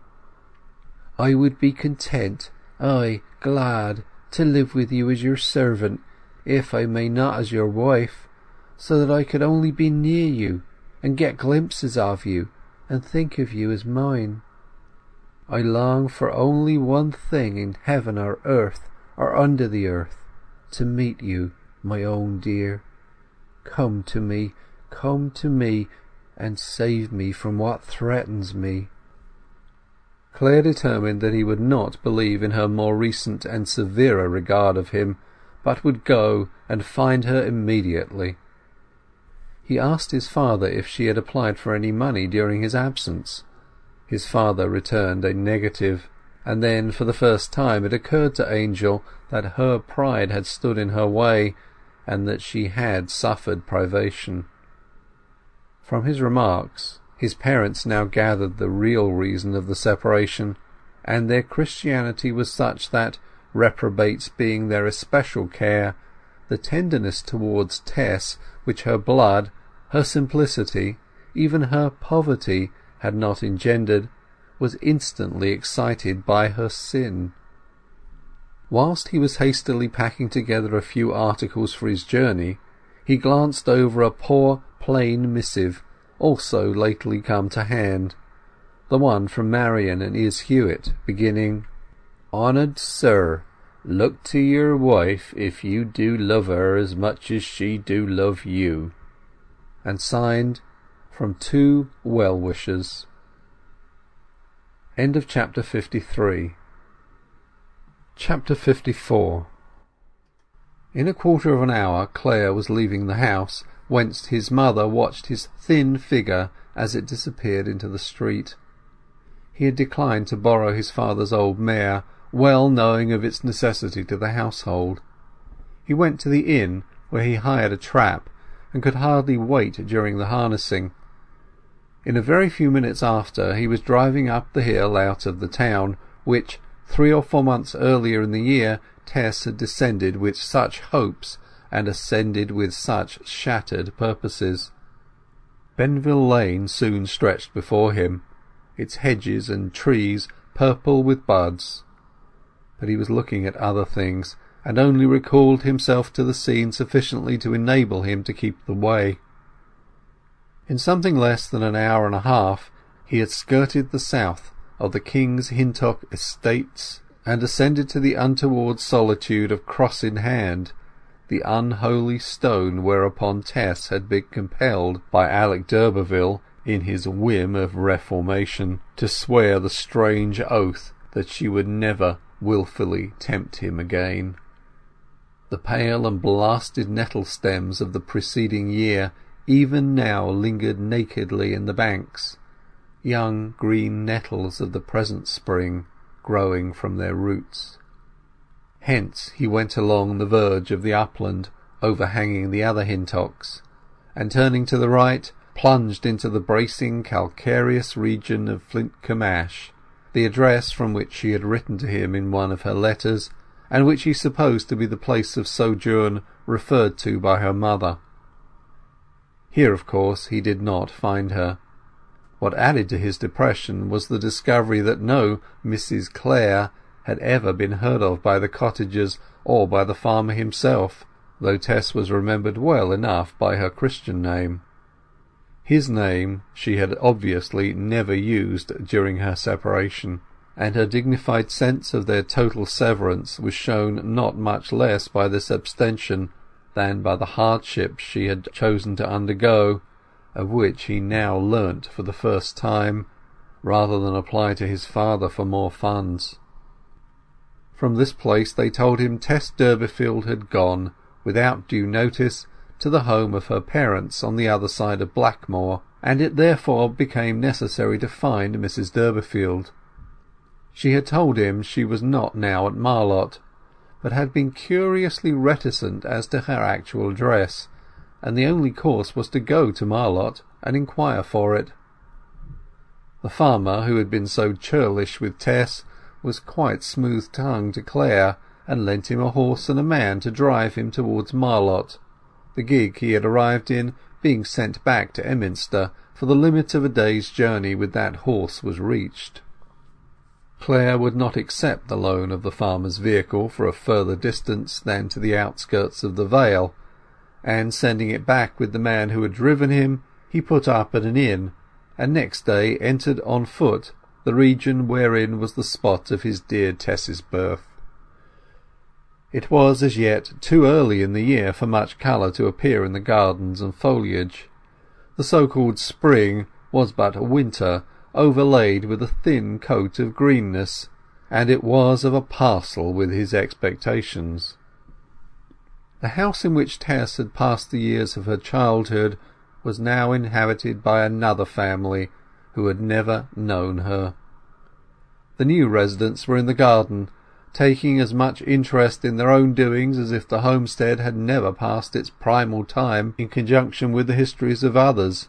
I would be content, ay, glad, to live with you as your servant, if I may not as your wife so that I could only be near you and get glimpses of you and think of you as mine. I long for only one thing in heaven or earth or under the earth—to meet you, my own dear. Come to me, come to me, and save me from what threatens me." Clare determined that he would not believe in her more recent and severer regard of him, but would go and find her immediately. He asked his father if she had applied for any money during his absence. His father returned a negative, and then for the first time it occurred to Angel that her pride had stood in her way, and that she had suffered privation. From his remarks his parents now gathered the real reason of the separation, and their Christianity was such that, reprobates being their especial care, the tenderness towards Tess which her blood, her simplicity, even her poverty, had not engendered, was instantly excited by her sin. Whilst he was hastily packing together a few articles for his journey, he glanced over a poor plain missive, also lately come to hand, the one from Marian and Izz Huett, beginning, "Honoured Sir, look to your wife if you do love her as much as she do love you," and signed from two well-wishers. End of chapter 53 Chapter 54 In a quarter of an hour Clare was leaving the house, whence his mother watched his thin figure as it disappeared into the street. He had declined to borrow his father's old mare, well knowing of its necessity to the household. He went to the inn, where he hired a trap, and could hardly wait during the harnessing. In a very few minutes after he was driving up the hill out of the town, which, three or four months earlier in the year, Tess had descended with such hopes and ascended with such shattered purposes. Benvill Lane soon stretched before him, its hedges and trees purple with buds. But he was looking at other things, and only recalled himself to the scene sufficiently to enable him to keep the way. In something less than an hour and a half he had skirted the south of the King's Hintock estates, and ascended to the untoward solitude of Cross in Hand, the unholy stone whereupon Tess had been compelled by Alec d'Urberville, in his whim of reformation, to swear the strange oath that she would never wilfully tempt him again. The pale and blasted nettle stems of the preceding year even now lingered nakedly in the banks, young green nettles of the present spring growing from their roots. Hence he went along the verge of the upland overhanging the other Hintocks, and turning to the right plunged into the bracing calcareous region of Flintcomb the address from which she had written to him in one of her letters, and which he supposed to be the place of sojourn referred to by her mother. Here, of course, he did not find her. What added to his depression was the discovery that no Mrs Clare had ever been heard of by the cottagers or by the farmer himself, though Tess was remembered well enough by her Christian name. His name she had obviously never used during her separation, and her dignified sense of their total severance was shown not much less by this abstention than by the hardships she had chosen to undergo, of which he now learnt for the first time, rather than apply to his father for more funds. From this place they told him Tess Durbeyfield had gone, without due notice, to the home of her parents on the other side of Blackmoor, and it therefore became necessary to find Mrs Durbeyfield. She had told him she was not now at Marlott, but had been curiously reticent as to her actual address, and the only course was to go to Marlott and inquire for it. The farmer, who had been so churlish with Tess, was quite smooth-tongued to Clare, and lent him a horse and a man to drive him towards Marlott, the gig he had arrived in being sent back to Emminster, for the limit of a day's journey with that horse was reached. Clare would not accept the loan of the farmer's vehicle for a further distance than to the outskirts of the Vale, and sending it back with the man who had driven him, he put up at an inn, and next day entered on foot the region wherein was the spot of his dear Tess's birth. It was as yet too early in the year for much colour to appear in the gardens and foliage. The so-called spring was but winter overlaid with a thin coat of greenness, and it was of a parcel with his expectations. The house in which Tess had passed the years of her childhood was now inhabited by another family who had never known her. The new residents were in the garden, taking as much interest in their own doings as if the homestead had never passed its primal time in conjunction with the histories of others,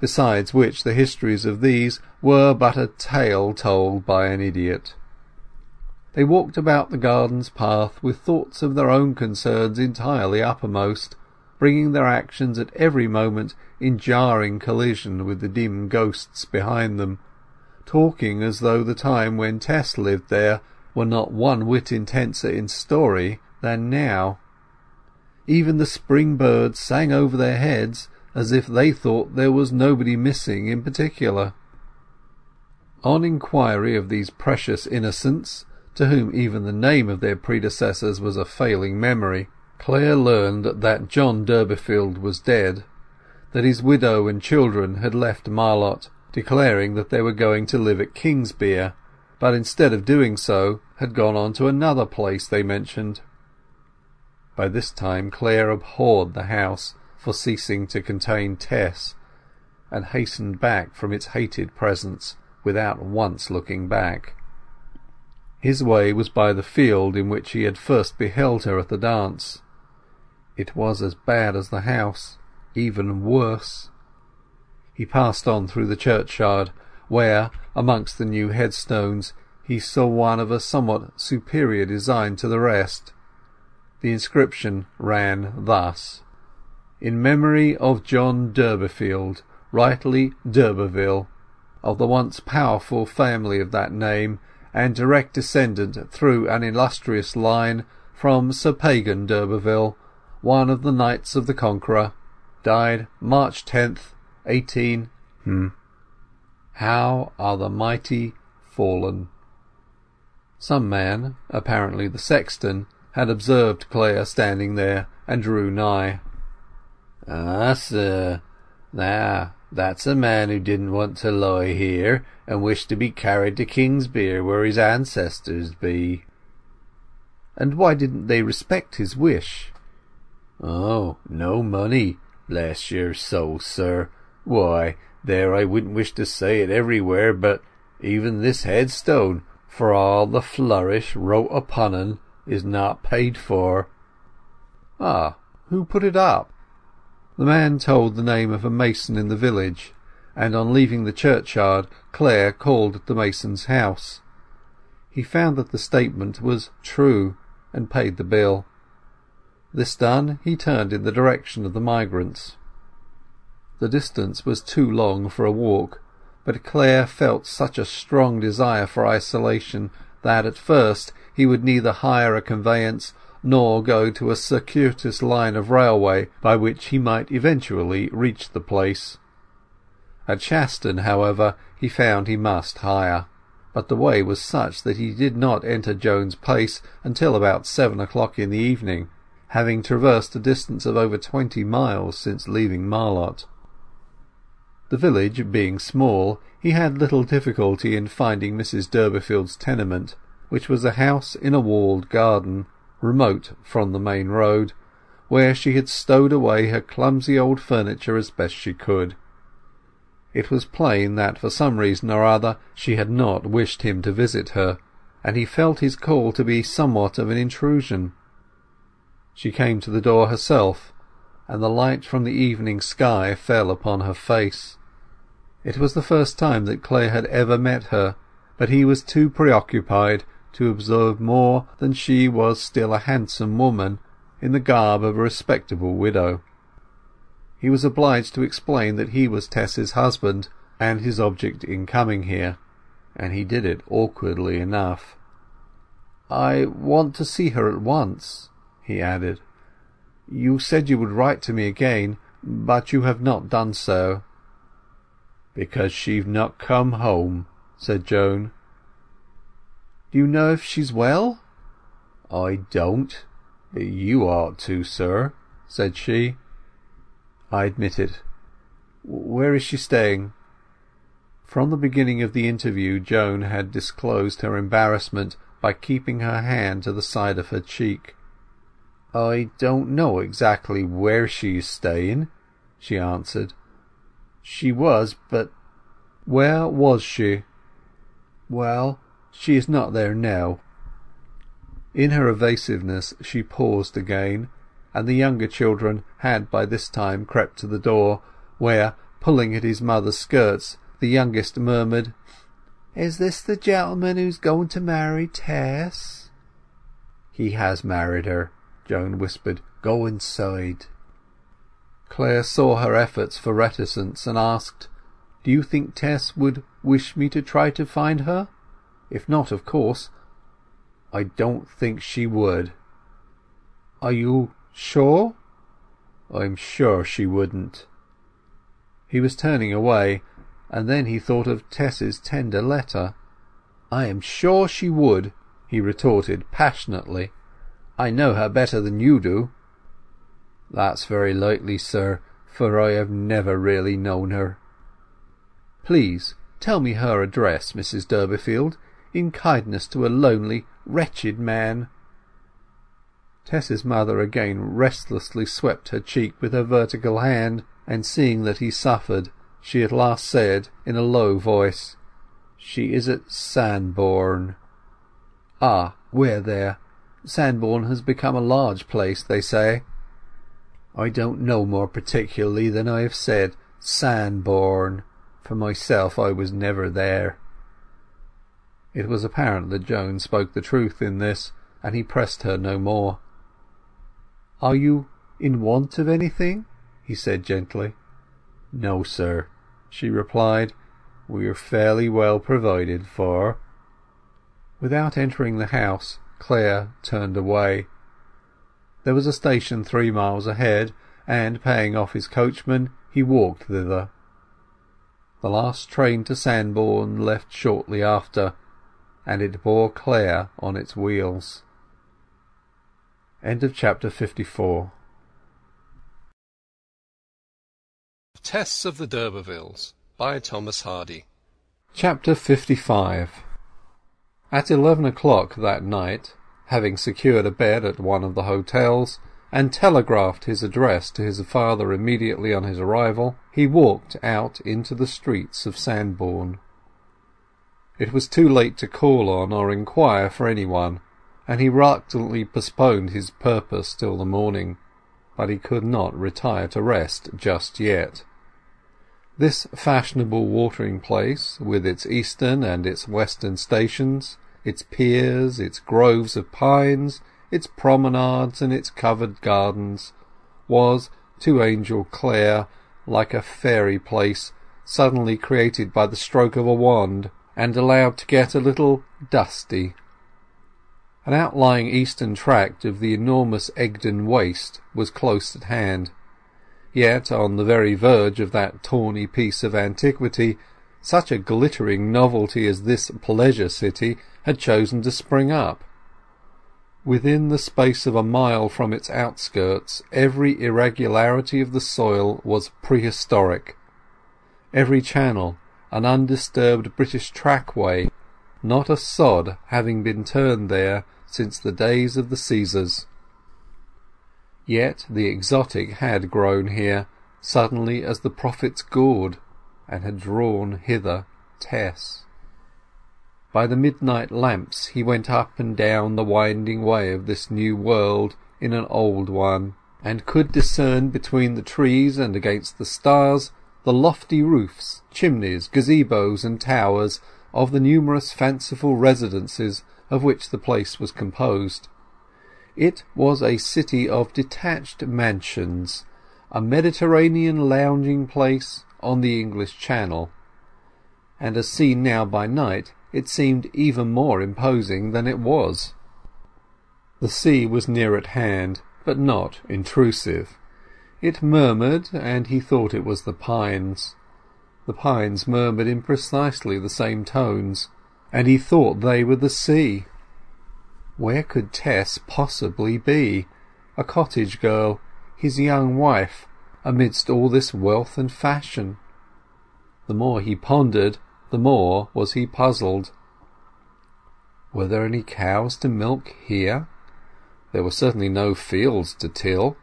besides which the histories of these were but a tale told by an idiot. They walked about the garden's path with thoughts of their own concerns entirely uppermost, bringing their actions at every moment in jarring collision with the dim ghosts behind them, talking as though the time when Tess lived there were not one whit intenser in story than now. Even the spring birds sang over their heads as if they thought there was nobody missing in particular. On inquiry of these precious innocents, to whom even the name of their predecessors was a failing memory, Clare learned that John Durbeyfield was dead, that his widow and children had left Marlott, declaring that they were going to live at Kingsbere, but instead of doing so had gone on to another place they mentioned. By this time Clare abhorred the house for ceasing to contain Tess, and hastened back from its hated presence without once looking back. His way was by the field in which he had first beheld her at the dance. It was as bad as the house, even worse. He passed on through the churchyard, where, amongst the new headstones, he saw one of a somewhat superior design to the rest. The inscription ran thus in memory of John Durbeyfield, rightly d'Urberville, of the once powerful family of that name, and direct descendant through an illustrious line from Sir Pagan d'Urberville, one of the Knights of the Conqueror, died March 10th, 18... Hmm. How are the mighty fallen? Some man, apparently the sexton, had observed Clare standing there, and drew nigh. Ah, sir. Now, that's a man who didn't want to lie here, and wished to be carried to Kingsbere where his ancestors be. And why didn't they respect his wish? Oh, no money, bless your soul, sir. Why, there I wouldn't wish to say it everywhere, but even this headstone, for all the flourish wrote upon un, is not paid for. Ah, who put it up? The man told the name of a mason in the village, and on leaving the churchyard Clare called at the mason's house. He found that the statement was true, and paid the bill. This done, he turned in the direction of the migrants. The distance was too long for a walk, but Clare felt such a strong desire for isolation that at first he would neither hire a conveyance nor go to a circuitous line of railway by which he might eventually reach the place. At Shaston, however, he found he must hire, but the way was such that he did not enter Joan's Place until about seven o'clock in the evening, having traversed a distance of over twenty miles since leaving Marlott. The village being small, he had little difficulty in finding Mrs Durbeyfield's tenement, which was a house in a walled garden, remote from the main road, where she had stowed away her clumsy old furniture as best she could. It was plain that for some reason or other she had not wished him to visit her, and he felt his call to be somewhat of an intrusion. She came to the door herself, and the light from the evening sky fell upon her face. It was the first time that Clare had ever met her, but he was too preoccupied to observe more than she was still a handsome woman in the garb of a respectable widow. He was obliged to explain that he was Tess's husband, and his object in coming here, and he did it awkwardly enough. "I want to see her at once," he added. "You said you would write to me again, but you have not done so." "Because she've not come home," said Joan. Do you know if she's well? I don't. You ought to, sir, said she. I admit it. Where is she staying? From the beginning of the interview Joan had disclosed her embarrassment by keeping her hand to the side of her cheek. I don't know exactly where she is staying, she answered. She was, but... Where was she? Well, she is not there now. In her evasiveness she paused again, and the younger children had by this time crept to the door, where, pulling at his mother's skirts, the youngest murmured, "Is this the gentleman who's going to marry Tess?" "He has married her," Joan whispered. "Go inside." Clare saw her efforts for reticence, and asked, "Do you think Tess would wish me to try to find her? If not, of course I don't think she would." "Are you sure?" "I'm sure she wouldn't." He was turning away, and then he thought of Tess's tender letter. "I am sure she would," he retorted passionately. "I know her better than you do." "That's very likely, sir, for I have never really known her." "Please tell me her address, Mrs Durbeyfield, in kindness to a lonely, wretched man." Tess's mother again restlessly swept her cheek with her vertical hand, and seeing that he suffered, she at last said in a low voice, "She is at Sandbourne." "Ah, where there? Sandbourne has become a large place, they say." "I don't know more particularly than I have said. Sandbourne. For myself I was never there." It was apparent that Joan spoke the truth in this, and he pressed her no more. "Are you in want of anything?" he said gently. "No, sir," she replied. "We are fairly well provided for." Without entering the house Clare turned away. There was a station three miles ahead, and paying off his coachman he walked thither. The last train to Sandbourne left shortly after, and it bore Clare on its wheels. End of chapter 54 Tess of the d'Urbervilles by Thomas Hardy Chapter 55 At eleven o'clock that night, having secured a bed at one of the hotels, and telegraphed his address to his father immediately on his arrival, he walked out into the streets of Sandbourne. It was too late to call on or inquire for any one, and he reluctantly postponed his purpose till the morning, but he could not retire to rest just yet. This fashionable watering place, with its eastern and its western stations, its piers, its groves of pines, its promenades and its covered gardens, was to Angel Clare like a fairy place suddenly created by the stroke of a wand, and allowed to get a little dusty. An outlying eastern tract of the enormous Egdon Waste was close at hand, yet on the very verge of that tawny piece of antiquity such a glittering novelty as this pleasure city had chosen to spring up. Within the space of a mile from its outskirts every irregularity of the soil was prehistoric, every channel an undisturbed British trackway, not a sod having been turned there since the days of the Caesars. Yet the exotic had grown here suddenly as the prophet's gourd, and had drawn hither Tess. By the midnight lamps he went up and down the winding way of this new world in an old one, and could discern between the trees and against the stars the lofty roofs, chimneys, gazebos, and towers of the numerous fanciful residences of which the place was composed. It was a city of detached mansions, a Mediterranean lounging place on the English Channel, and as seen now by night it seemed even more imposing than it was. The sea was near at hand, but not intrusive. It murmured, and he thought it was the pines. The pines murmured in precisely the same tones, and he thought they were the sea. Where could Tess possibly be, a cottage girl, his young wife, amidst all this wealth and fashion? The more he pondered, the more was he puzzled. Were there any cows to milk here? There were certainly no fields to till.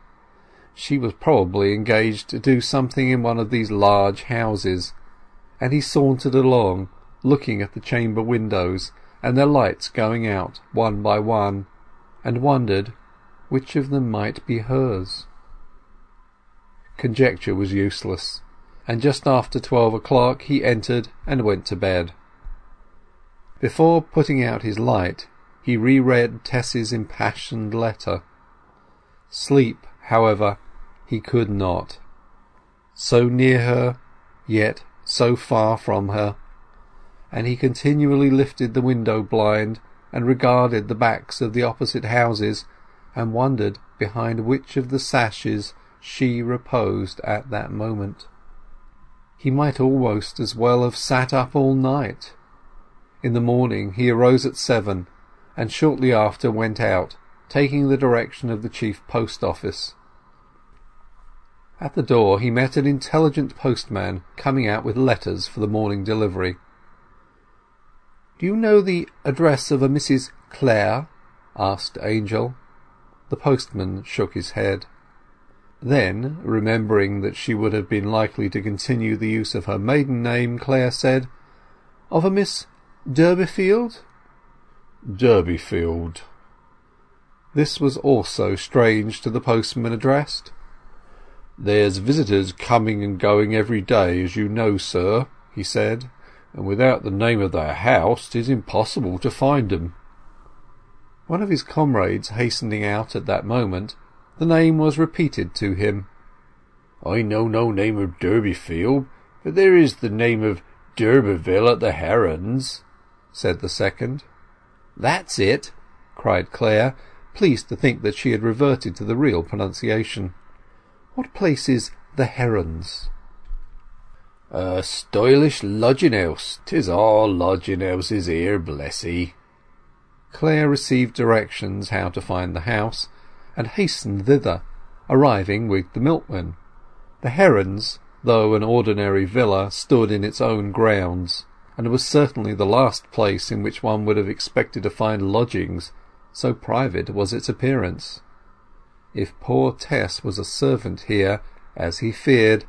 She was probably engaged to do something in one of these large houses, and he sauntered along, looking at the chamber windows and their lights going out one by one, and wondered which of them might be hers. Conjecture was useless, and just after twelve o'clock he entered and went to bed. Before putting out his light he re-read Tess's impassioned letter. Sleep, however, he could not. So near her, yet so far from her, and he continually lifted the window blind and regarded the backs of the opposite houses, and wondered behind which of the sashes she reposed at that moment. He might almost as well have sat up all night. In the morning he arose at seven, and shortly after went out, taking the direction of the chief post office. At the door he met an intelligent postman coming out with letters for the morning delivery. "Do you know the address of a Mrs Clare?" asked Angel. The postman shook his head. Then, remembering that she would have been likely to continue the use of her maiden name, Clare said, "Of a Miss Durbeyfield?" "Durbeyfield." This was also strange to the postman addressed. "There's visitors coming and going every day, as you know, sir," he said, "and without the name of their house 'tis impossible to find 'em." One of his comrades hastening out at that moment, the name was repeated to him. "I know no name of Durbeyfield, but there is the name of d'Urberville at the Herons," said the second. "That's it!" cried Clare, pleased to think that she had reverted to the real pronunciation. "What place is the Herons?" "A stylish lodging house. 'Tis all lodging houses here, bless 'ee." Clare received directions how to find the house, and hastened thither, arriving with the milkman. The Herons, though an ordinary villa, stood in its own grounds, and was certainly the last place in which one would have expected to find lodgings, so private was its appearance. If poor Tess was a servant here, as he feared,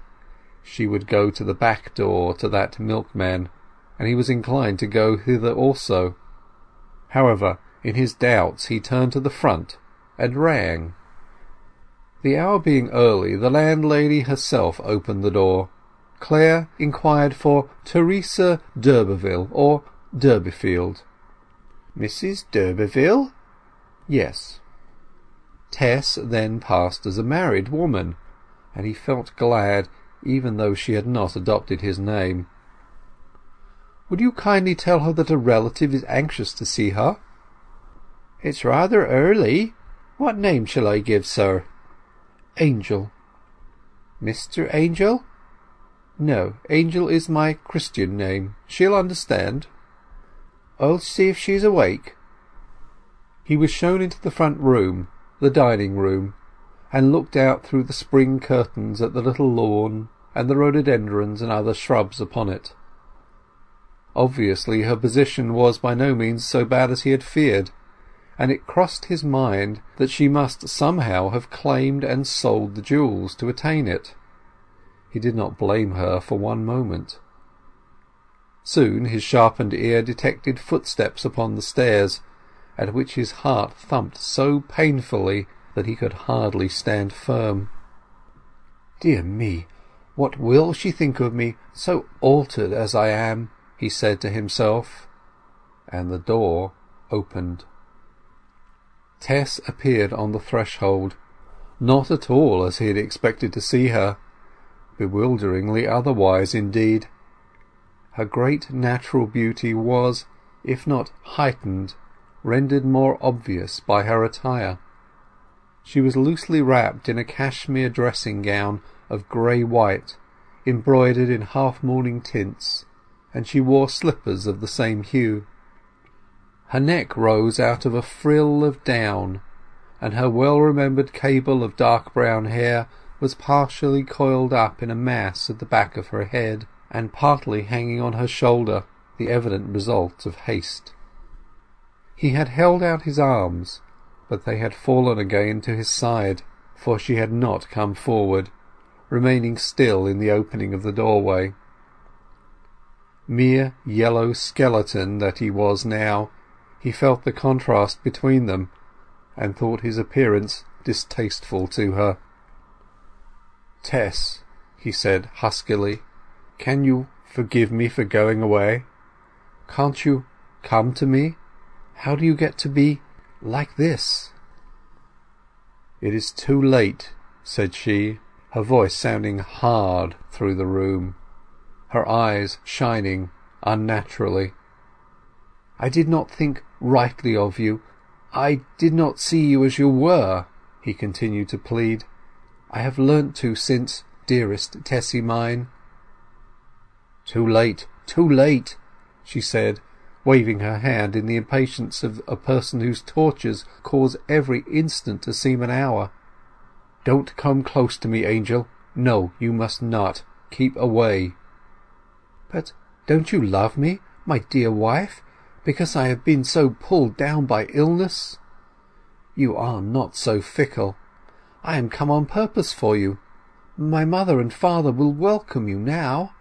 she would go to the back door to that milkman, and he was inclined to go thither also. However, in his doubts he turned to the front and rang. The hour being early, the landlady herself opened the door. Clare inquired for Teresa d'Urberville or Durbeyfield. "Mrs d'Urberville?" Yes. Tess then passed as a married woman, and he felt glad, even though she had not adopted his name. "Would you kindly tell her that a relative is anxious to see her?" "It's rather early. What name shall I give, sir?" "Angel." "Mr Angel?" "No, Angel is my Christian name. She'll understand." "I'll see if she's awake." He was shown into the front room, the dining room, and looked out through the spring curtains at the little lawn and the rhododendrons and other shrubs upon it. Obviously her position was by no means so bad as he had feared, and it crossed his mind that she must somehow have claimed and sold the jewels to attain it. He did not blame her for one moment. Soon his sharpened ear detected footsteps upon the stairs, at which his heart thumped so painfully that he could hardly stand firm. "Dear me, what will she think of me, so altered as I am?" he said to himself, and the door opened. Tess appeared on the threshold, not at all as he had expected to see her, bewilderingly otherwise indeed. Her great natural beauty was, if not heightened, rendered more obvious by her attire. She was loosely wrapped in a cashmere dressing gown of grey white, embroidered in half-mourning tints, and she wore slippers of the same hue. Her neck rose out of a frill of down, and her well-remembered cable of dark brown hair was partially coiled up in a mass at the back of her head, and partly hanging on her shoulder, the evident result of haste. He had held out his arms, but they had fallen again to his side, for she had not come forward, remaining still in the opening of the doorway. Mere yellow skeleton that he was now, he felt the contrast between them, and thought his appearance distasteful to her. "Tess," he said huskily, "can you forgive me for going away? Can't you come to me? How do you get to be like this?" "It is too late," said she, her voice sounding hard through the room, her eyes shining unnaturally. "I did not think rightly of you. I did not see you as you were," he continued to plead. "I have learnt to since, dearest Tessie mine." "Too late, too late!" she said, waving her hand in the impatience of a person whose tortures cause every instant to seem an hour. "Don't come close to me, Angel. No, you must not. Keep away." "But don't you love me, my dear wife, because I have been so pulled down by illness? You are not so fickle. I am come on purpose for you. My mother and father will welcome you now."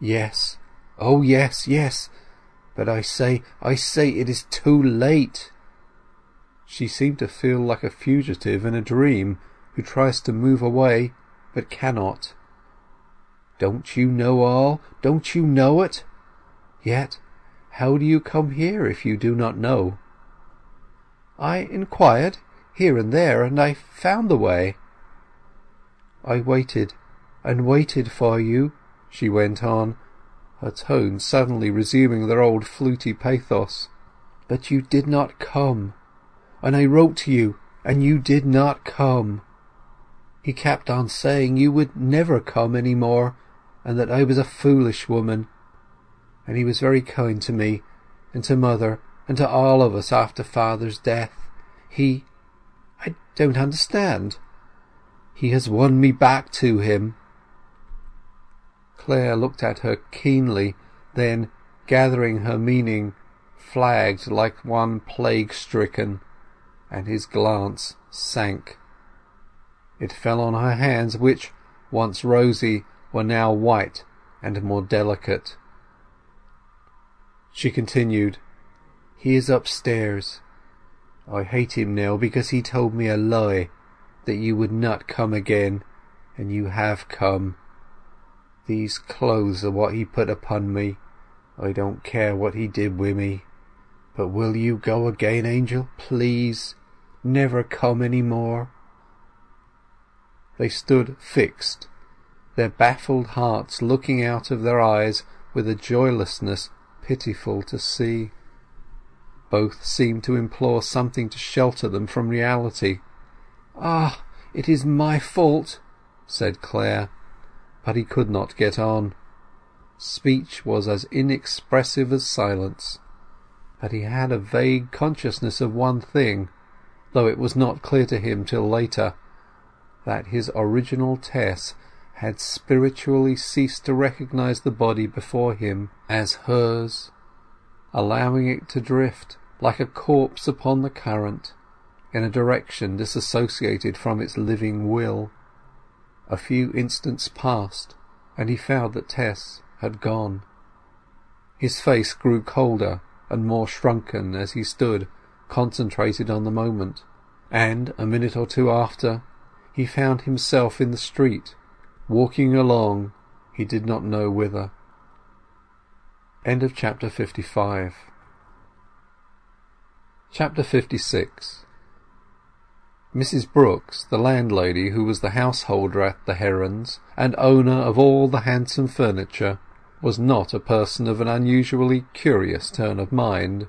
"Yes, oh yes, yes! But I say, I say it is too late!" She seemed to feel like a fugitive in a dream who tries to move away but cannot. Don't you know all? Don't you know it? Yet how do you come here if you do not know? I inquired here and there, and I found the way. I waited and waited for you, she went on, her tone suddenly resuming their old fluty pathos. But you did not come, and I wrote to you, and you did not come. He kept on saying you would never come any more, and that I was a foolish woman. And he was very kind to me, and to mother, and to all of us after father's death. He... I don't understand. He has won me back to him. Clare looked at her keenly, then, gathering her meaning, flagged like one plague-stricken, and his glance sank. It fell on her hands which, once rosy, were now white and more delicate. She continued, "He is upstairs. I hate him now because he told me a lie, that you would not come again, and you have come. These clothes are what he put upon me. I don't care what he did with me. But will you go again, Angel, please? Never come any more?" They stood fixed, their baffled hearts looking out of their eyes with a joylessness pitiful to see. Both seemed to implore something to shelter them from reality. "Ah, it is my fault," said Clare but he could not get on. Speech was as inexpressive as silence. But he had a vague consciousness of one thing, though it was not clear to him till later, that his original Tess had spiritually ceased to recognize the body before him as hers, allowing it to drift like a corpse upon the current, in a direction disassociated from its living will. A few instants passed, and he found that Tess had gone. His face grew colder and more shrunken as he stood concentrated on the moment, and a minute or two after he found himself in the street, walking along he did not know whither. End of chapter 55 Chapter 56 Mrs Brooks, the landlady who was the householder at the Herons, and owner of all the handsome furniture, was not a person of an unusually curious turn of mind.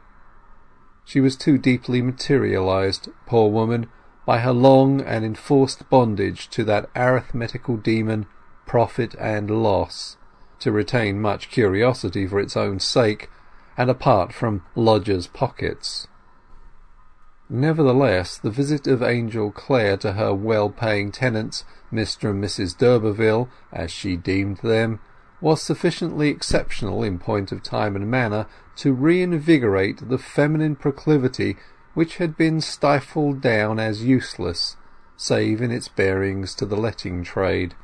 She was too deeply materialized, poor woman, by her long and enforced bondage to that arithmetical demon, profit and loss, to retain much curiosity for its own sake, and apart from lodgers' pockets. Nevertheless, the visit of Angel Clare to her well-paying tenants, Mr and Mrs d'Urberville, as she deemed them, was sufficiently exceptional in point of time and manner to reinvigorate the feminine proclivity which had been stifled down as useless, save in its bearings to the letting trade.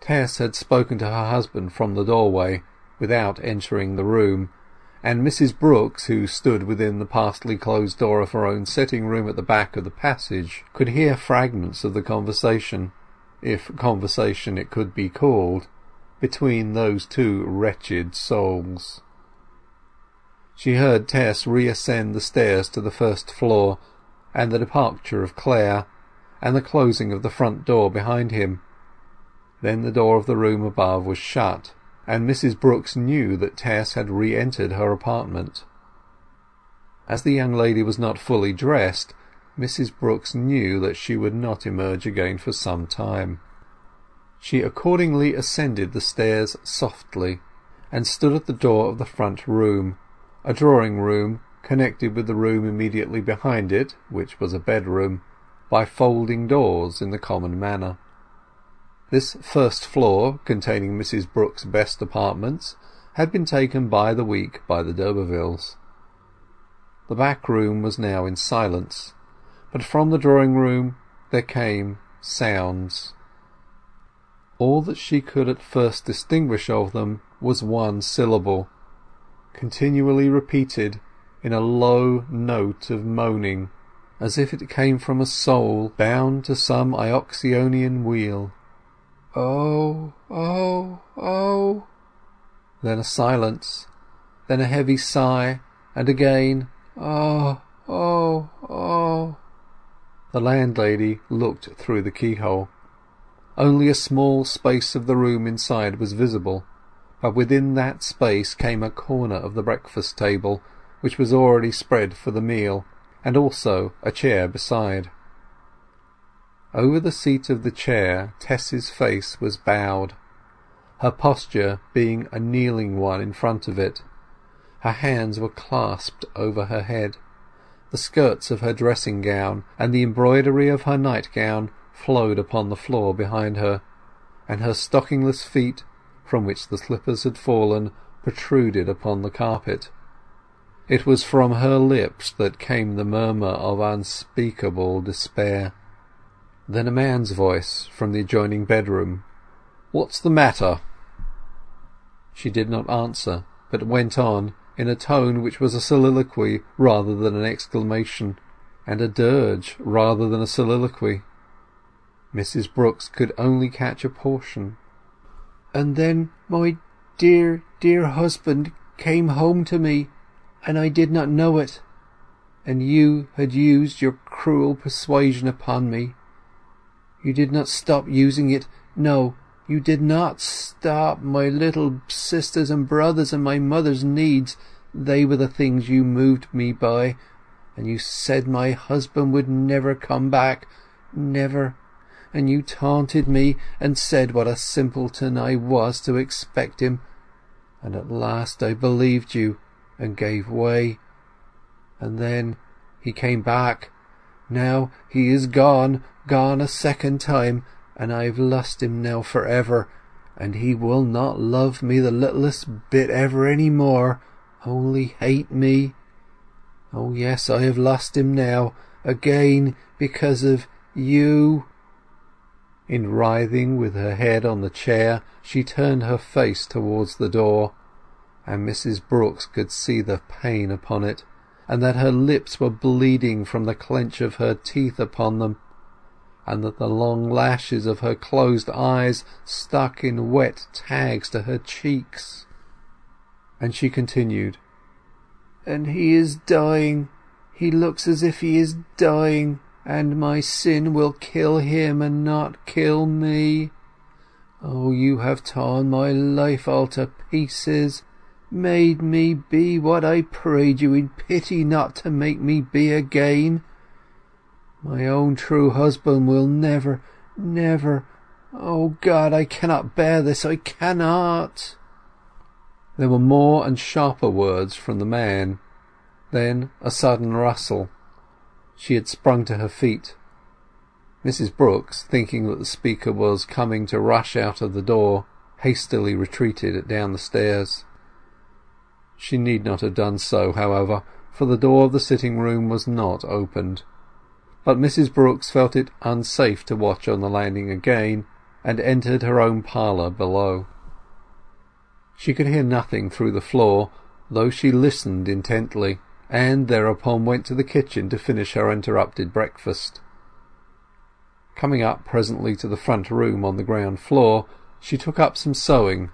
Tess had spoken to her husband from the doorway, without entering the room, and Mrs Brooks, who stood within the partly closed door of her own sitting room at the back of the passage, could hear fragments of the conversation, if conversation it could be called, between those two wretched souls. She heard Tess reascend the stairs to the first floor, and the departure of Clare, and the closing of the front door behind him. Then the door of the room above was shut, and Mrs Brooks knew that Tess had re-entered her apartment. As the young lady was not fully dressed, Mrs Brooks knew that she would not emerge again for some time. She accordingly ascended the stairs softly, and stood at the door of the front room, a drawing-room connected with the room immediately behind it, which was a bedroom, by folding doors in the common manner. This first floor, containing Mrs Brooks' best apartments, had been taken by the week by the d'Urbervilles. The back room was now in silence, but from the drawing-room there came sounds. All that she could at first distinguish of them was one syllable, continually repeated in a low note of moaning, as if it came from a soul bound to some Ixionian wheel. Oh, oh, oh! Then a silence, then a heavy sigh, and again oh, oh, oh! The landlady looked through the keyhole. Only a small space of the room inside was visible, but within that space came a corner of the breakfast table, which was already spread for the meal, and also a chair beside. Over the seat of the chair Tess's face was bowed, her posture being a kneeling one in front of it. Her hands were clasped over her head. The skirts of her dressing gown and the embroidery of her nightgown flowed upon the floor behind her, and her stockingless feet, from which the slippers had fallen, protruded upon the carpet. It was from her lips that came the murmur of unspeakable despair. Then a man's voice from the adjoining bedroom. "What's the matter?" She did not answer, but went on, in a tone which was a soliloquy rather than an exclamation, and a dirge rather than a soliloquy. Mrs Brooks could only catch a portion. "And then my dear, dear husband came home to me, and I did not know it, and you had used your cruel persuasion upon me. You did not stop using it. No, you did not stop my little sisters and brothers and my mother's needs. They were the things you moved me by. And you said my husband would never come back. Never. And you taunted me and said what a simpleton I was to expect him. And at last I believed you and gave way. And then he came back. Now he is gone, gone a second time, and I've lost him now for ever, and he will not love me the littlest bit ever any more, only hate me. Oh yes, I have lost him now, again, because of you. In writhing with her head on the chair, she turned her face towards the door, and Mrs Brooks could see the pain upon it, and that her lips were bleeding from the clench of her teeth upon them and that the long lashes of her closed eyes stuck in wet tags to her cheeks. And she continued, "And he is dying. He looks as if he is dying, and my sin will kill him and not kill me. Oh, you have torn my life all to pieces, made me be what I prayed you in pity not to make me be again. My own true husband will never, never, Oh God, I cannot bear this, I cannot!" There were more and sharper words from the man. Then a sudden rustle. She had sprung to her feet. Mrs Brooks, thinking that the speaker was coming to rush out of the door, hastily retreated down the stairs. She need not have done so, however, for the door of the sitting room was not opened. But Mrs Brooks felt it unsafe to watch on the landing again, and entered her own parlour below. She could hear nothing through the floor, though she listened intently, and thereupon went to the kitchen to finish her interrupted breakfast. Coming up presently to the front room on the ground floor, she took up some sewing,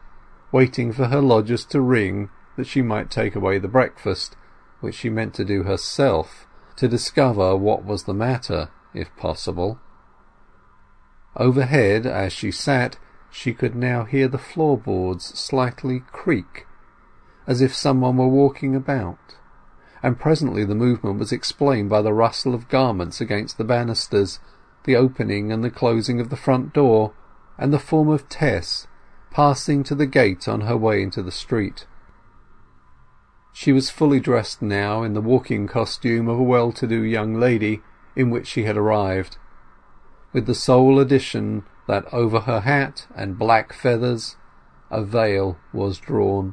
waiting for her lodgers to ring that she might take away the breakfast, which she meant to do herself, to discover what was the matter, if possible. Overhead, as she sat, she could now hear the floorboards slightly creak, as if someone were walking about, and presently the movement was explained by the rustle of garments against the banisters, the opening and the closing of the front door, and the form of Tess passing to the gate on her way into the street. She was fully dressed now in the walking costume of a well-to-do young lady in which she had arrived, with the sole addition that over her hat and black feathers a veil was drawn.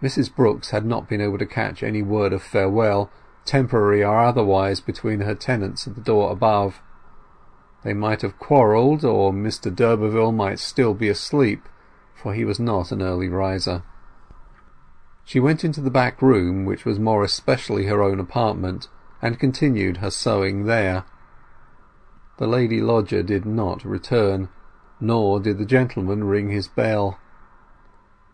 Mrs Brooks had not been able to catch any word of farewell, temporary or otherwise, between her tenants at the door above. They might have quarrelled, or Mr d'Urberville might still be asleep, for he was not an early riser. She went into the back room, which was more especially her own apartment, and continued her sewing there. The lady lodger did not return, nor did the gentleman ring his bell.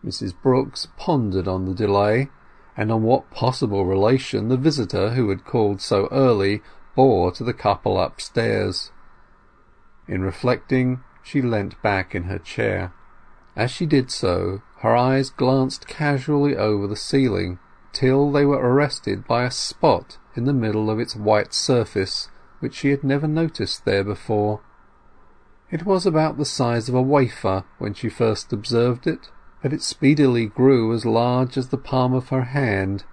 Mrs Brooks pondered on the delay, and on what possible relation the visitor who had called so early bore to the couple upstairs. In reflecting, she leant back in her chair. As she did so, her eyes glanced casually over the ceiling, till they were arrested by a spot in the middle of its white surface which she had never noticed there before. It was about the size of a wafer when she first observed it, but it speedily grew as large as the palm of her hand,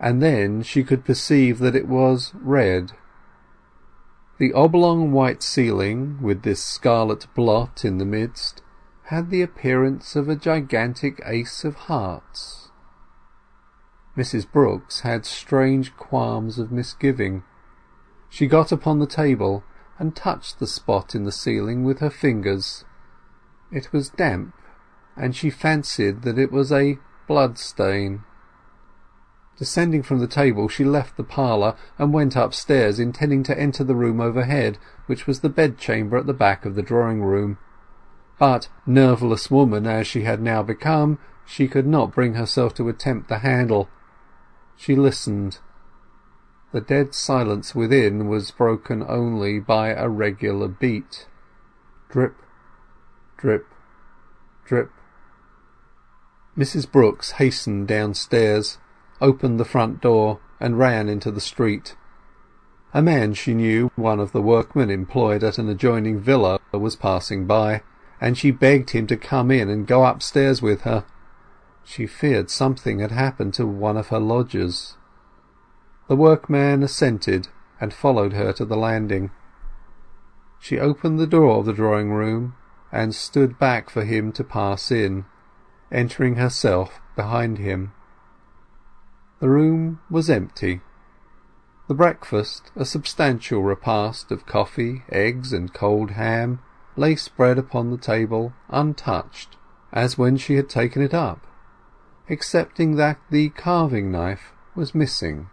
and then she could perceive that it was red. The oblong white ceiling, with this scarlet blot in the midst, had the appearance of a gigantic ace of hearts. Mrs Brooks had strange qualms of misgiving. She got upon the table and touched the spot in the ceiling with her fingers. It was damp, and she fancied that it was a blood stain. Descending from the table she left the parlour and went upstairs, intending to enter the room overhead, which was the bedchamber at the back of the drawing-room but, nerveless woman as she had now become, she could not bring herself to attempt the handle. She listened. The dead silence within was broken only by a regular beat. Drip, drip, drip. Mrs Brooks hastened downstairs, opened the front door, and ran into the street. A man she knew, one of the workmen employed at an adjoining villa, was passing by and she begged him to come in and go upstairs with her. She feared something had happened to one of her lodgers. The workman assented and followed her to the landing. She opened the door of the drawing-room and stood back for him to pass in, entering herself behind him. The room was empty. The breakfast, a substantial repast of coffee, eggs, and cold ham, lay spread upon the table untouched as when she had taken it up, excepting that the carving knife was missing.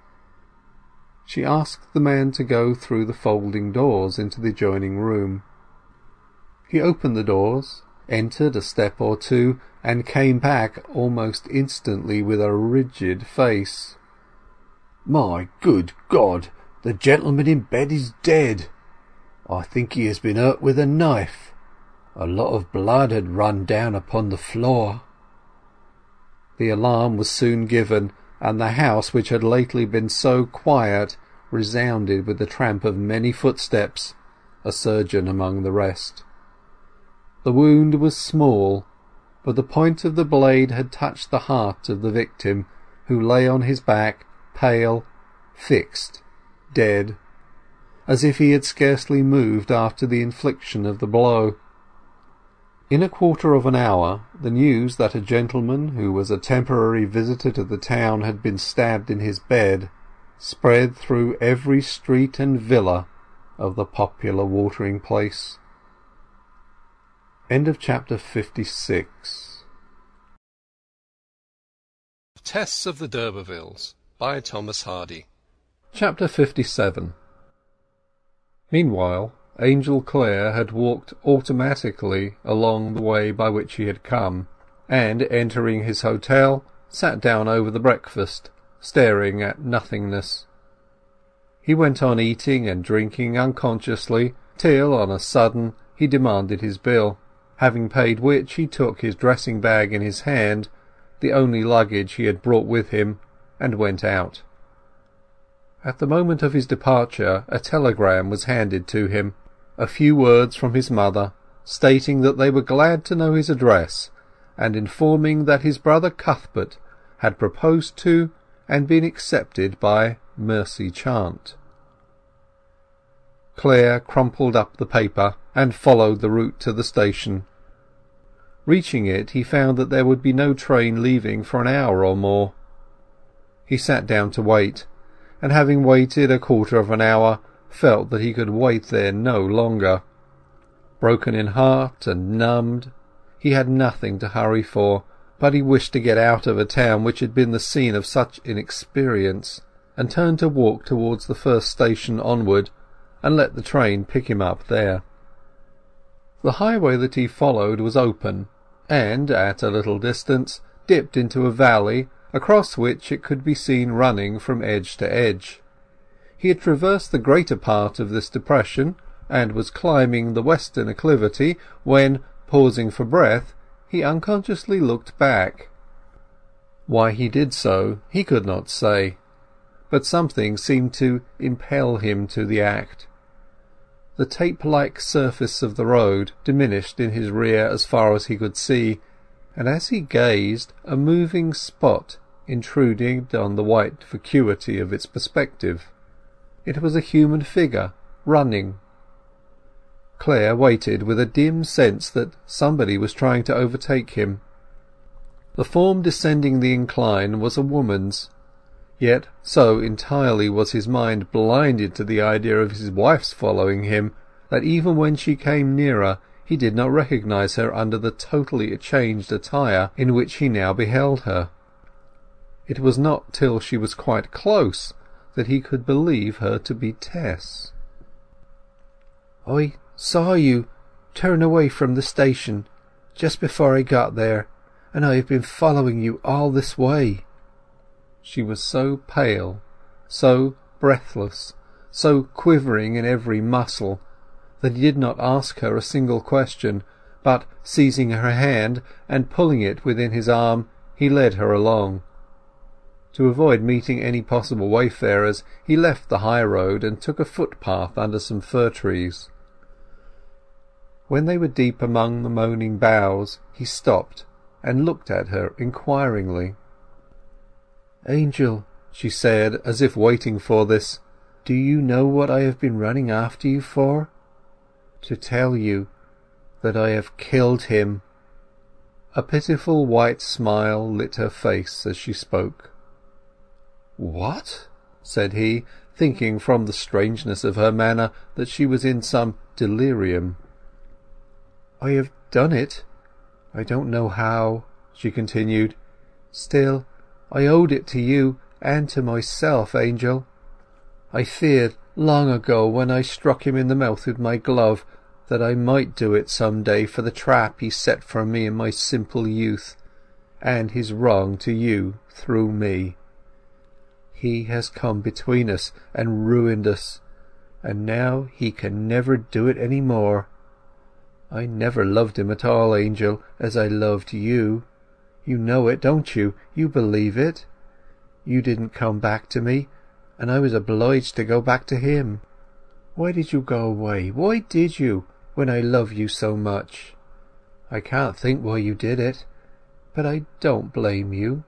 She asked the man to go through the folding doors into the adjoining room. He opened the doors, entered a step or two, and came back almost instantly with a rigid face. "My good God! The gentleman in bed is dead!" I think he has been hurt with a knife. A lot of blood had run down upon the floor. The alarm was soon given, and the house, which had lately been so quiet, resounded with the tramp of many footsteps, a surgeon among the rest. The wound was small, but the point of the blade had touched the heart of the victim, who lay on his back, pale, fixed, dead, as if he had scarcely moved after the infliction of the blow. In a quarter of an hour the news that a gentleman who was a temporary visitor to the town had been stabbed in his bed spread through every street and villa of the popular watering place. End of chapter 56 Tess of the d'Urbervilles by Thomas Hardy Chapter 57 Meanwhile, Angel Clare had walked automatically along the way by which he had come, and, entering his hotel, sat down over the breakfast, staring at nothingness. He went on eating and drinking unconsciously till, on a sudden, he demanded his bill, having paid which he took his dressing bag in his hand, the only luggage he had brought with him, and went out. At the moment of his departure a telegram was handed to him, a few words from his mother, stating that they were glad to know his address, and informing that his brother Cuthbert had proposed to and been accepted by Mercy Chant. Clare crumpled up the paper and followed the route to the station. Reaching it he found that there would be no train leaving for an hour or more. He sat down to wait, and having waited a quarter of an hour felt that he could wait there no longer. Broken in heart and numbed, he had nothing to hurry for, but he wished to get out of a town which had been the scene of such inexperience, and turned to walk towards the first station onward, and let the train pick him up there. The highway that he followed was open, and, at a little distance, dipped into a valley, across which it could be seen running from edge to edge. He had traversed the greater part of this depression, and was climbing the western acclivity, when, pausing for breath, he unconsciously looked back. Why he did so he could not say, but something seemed to impel him to the act. The tape-like surface of the road diminished in his rear as far as he could see, and as he gazed a moving spot intruded on the white vacuity of its perspective. It was a human figure, running. Clare waited with a dim sense that somebody was trying to overtake him. The form descending the incline was a woman's, yet so entirely was his mind blinded to the idea of his wife's following him that even when she came nearer he did not recognize her under the totally changed attire in which he now beheld her. It was not till she was quite close that he could believe her to be Tess. I saw you turn away from the station just before I got there, and I have been following you all this way. She was so pale, so breathless, so quivering in every muscle, that he did not ask her a single question, but, seizing her hand and pulling it within his arm, he led her along. To avoid meeting any possible wayfarers he left the high road and took a footpath under some fir trees. When they were deep among the moaning boughs he stopped and looked at her inquiringly. "Angel," she said, as if waiting for this, "do you know what I have been running after you for? To tell you that I have killed him." A pitiful white smile lit her face as she spoke. "What?" said he, thinking from the strangeness of her manner that she was in some delirium. "I have done it. I don't know how," she continued. "Still, I owed it to you and to myself, Angel. I feared long ago when I struck him in the mouth with my glove that I might do it some day for the trap he set for me in my simple youth, and his wrong to you through me. He has come between us and ruined us, and now he can never do it any more. I never loved him at all, Angel, as I loved you. You know it, don't you? You believe it? You didn't come back to me, and I was obliged to go back to him. Why did you go away? Why did you, when I love you so much? I can't think why you did it, but I don't blame you.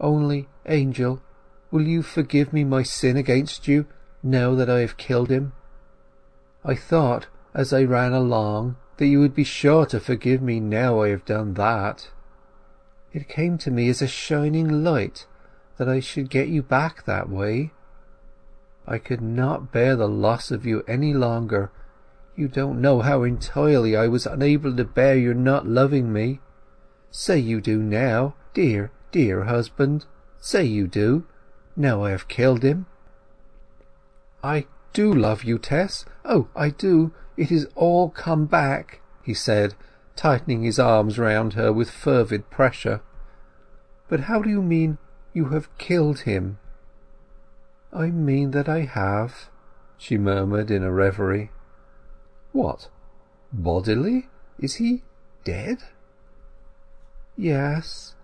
Only, Angel, will you forgive me my sin against you, now that I have killed him? I thought, as I ran along, that you would be sure to forgive me now I have done that. It came to me as a shining light that I should get you back that way. I could not bear the loss of you any longer. You don't know how entirely I was unable to bear your not loving me. Say you do now, dear, dear husband. Say you do, now I have killed him. I do love you, Tess. Oh, I do. It is all come back, he said, tightening his arms round her with fervid pressure. But how do you mean you have killed him? I mean that I have, she murmured in a reverie. What? Bodily? Is he dead? Yes.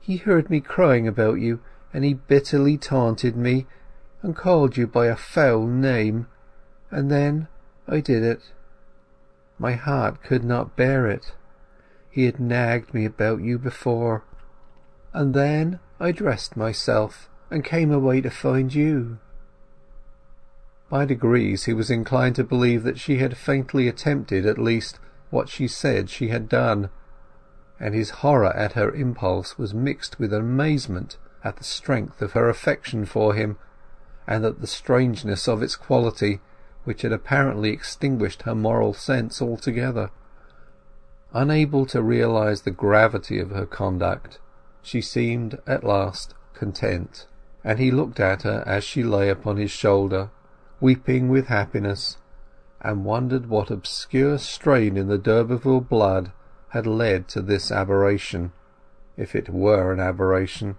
He heard me crying about you, and he bitterly taunted me, and called you by a foul name, and then I did it. My heart could not bear it. He had nagged me about you before. And then I dressed myself and came away to find you. By degrees he was inclined to believe that she had faintly attempted at least what she said she had done, and his horror at her impulse was mixed with amazement at the strength of her affection for him, and at the strangeness of its quality, which had apparently extinguished her moral sense altogether. Unable to realize the gravity of her conduct, she seemed at last content, and he looked at her as she lay upon his shoulder, weeping with happiness, and wondered what obscure strain in the d'Urberville blood had led to this aberration, if it were an aberration.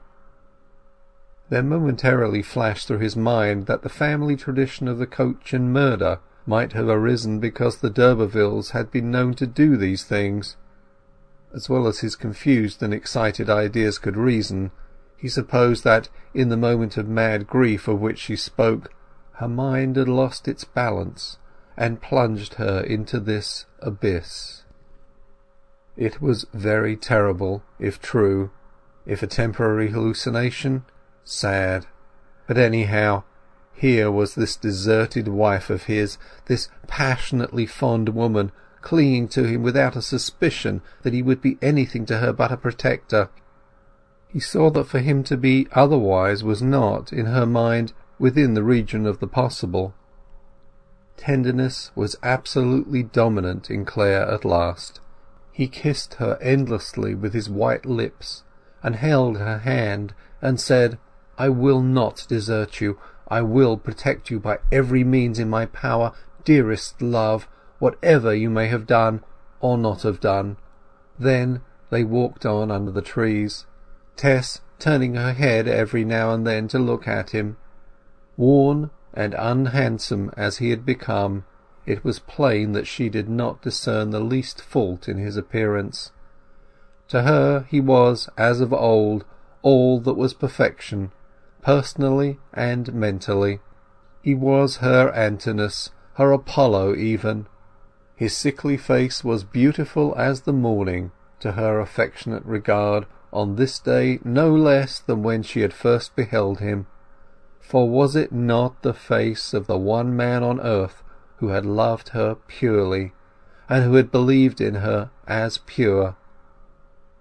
There momentarily flashed through his mind that the family tradition of the coach and murder might have arisen because the d'Urbervilles had been known to do these things. As well as his confused and excited ideas could reason, he supposed that in the moment of mad grief of which she spoke her mind had lost its balance and plunged her into this abyss. It was very terrible, if true. If a temporary hallucination, sad. But anyhow, here was this deserted wife of his, this passionately fond woman, clinging to him without a suspicion that he would be anything to her but a protector. He saw that for him to be otherwise was not, in her mind, within the region of the possible. Tenderness was absolutely dominant in Clare at last. He kissed her endlessly with his white lips, and held her hand, and said, I will not desert you. I will protect you by every means in my power, dearest love, whatever you may have done or not have done. Then they walked on under the trees, Tess turning her head every now and then to look at him. Worn and unhandsome as he had become, it was plain that she did not discern the least fault in his appearance. To her he was, as of old, all that was perfection, personally and mentally. He was her Antinous, her Apollo even. His sickly face was beautiful as the morning to her affectionate regard on this day no less than when she had first beheld him. For was it not the face of the one man on earth who had loved her purely, and who had believed in her as pure?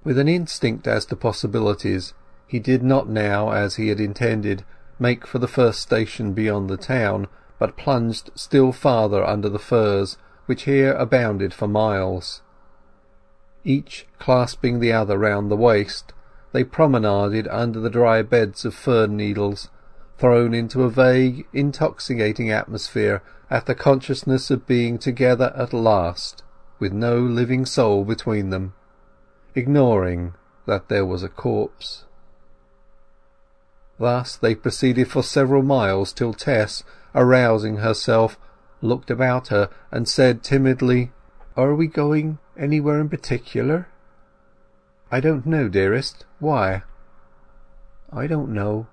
With an instinct as to possibilities, he did not now, as he had intended, make for the first station beyond the town, but plunged still farther under the firs, which here abounded for miles. Each clasping the other round the waist, they promenaded under the dry beds of fern needles, thrown into a vague, intoxicating atmosphere at the consciousness of being together at last, with no living soul between them, ignoring that there was a corpse. Thus they proceeded for several miles till Tess, arousing herself, looked about her and said timidly, "Are we going anywhere in particular?" "I don't know, dearest. Why?" "I don't know."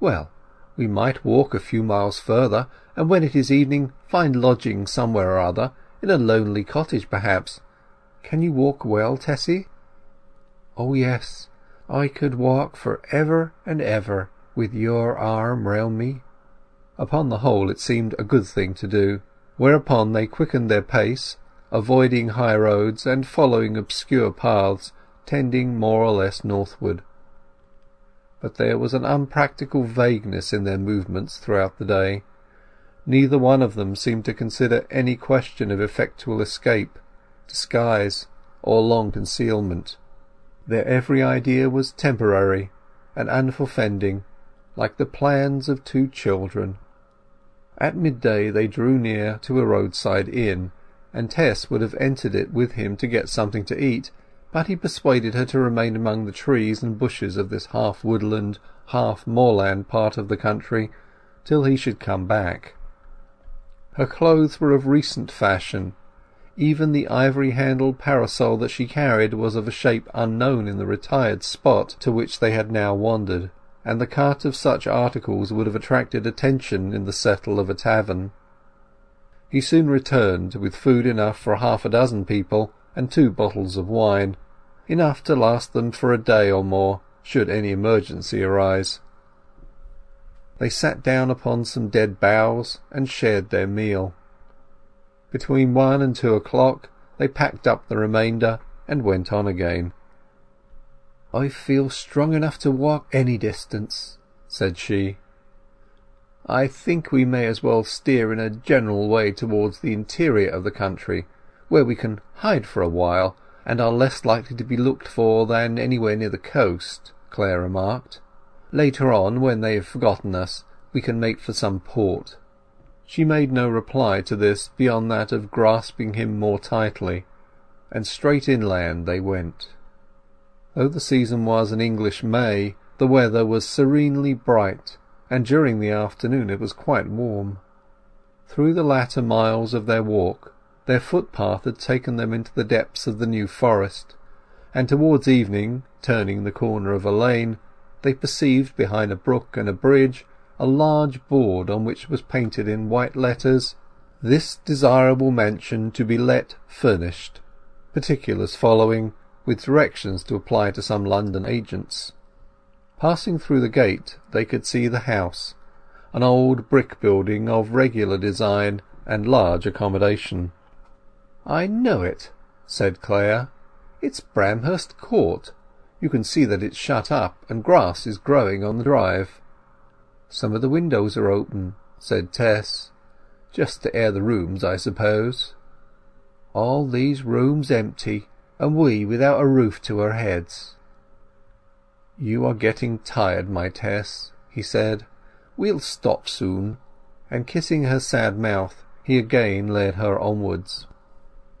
"Well, we might walk a few miles further, and when it is evening find lodging somewhere or other, in a lonely cottage perhaps. Can you walk well, Tessie?" "Oh yes, I could walk for ever and ever with your arm round me." Upon the whole it seemed a good thing to do; whereupon they quickened their pace, avoiding high roads and following obscure paths tending more or less northward. But there was an unpractical vagueness in their movements throughout the day. Neither one of them seemed to consider any question of effectual escape, disguise, or long concealment. Their every idea was temporary and unforefending, like the plans of two children. At midday they drew near to a roadside inn, and Tess would have entered it with him to get something to eat, but he persuaded her to remain among the trees and bushes of this half woodland, half moorland part of the country till he should come back. Her clothes were of recent fashion; even the ivory-handled parasol that she carried was of a shape unknown in the retired spot to which they had now wandered, and the cut of such articles would have attracted attention in the settle of a tavern. He soon returned with food enough for half a dozen people and two bottles of wine, enough to last them for a day or more, should any emergency arise. They sat down upon some dead boughs and shared their meal. Between one and two o'clock they packed up the remainder and went on again. "I feel strong enough to walk any distance," said she. "I think we may as well steer in a general way towards the interior of the country where we can hide for a while, and are less likely to be looked for than anywhere near the coast," Clare remarked. "Later on, when they have forgotten us, we can make for some port." She made no reply to this beyond that of grasping him more tightly, and straight inland they went. Though the season was an English May, the weather was serenely bright, and during the afternoon it was quite warm. Through the latter miles of their walk their footpath had taken them into the depths of the New Forest, and towards evening, turning the corner of a lane, they perceived behind a brook and a bridge a large board on which was painted in white letters, "This desirable mansion to be let furnished," particulars following, with directions to apply to some London agents. Passing through the gate they could see the house, an old brick building of regular design and large accommodation. "I know it," said Clare. "It's Bramshurst Court. You can see that it's shut up, and grass is growing on the drive." "Some of the windows are open," said Tess. "Just to air the rooms, I suppose." "All these rooms empty, and we without a roof to our heads." "You are getting tired, my Tess," he said. "We'll stop soon." And kissing her sad mouth he again led her onwards.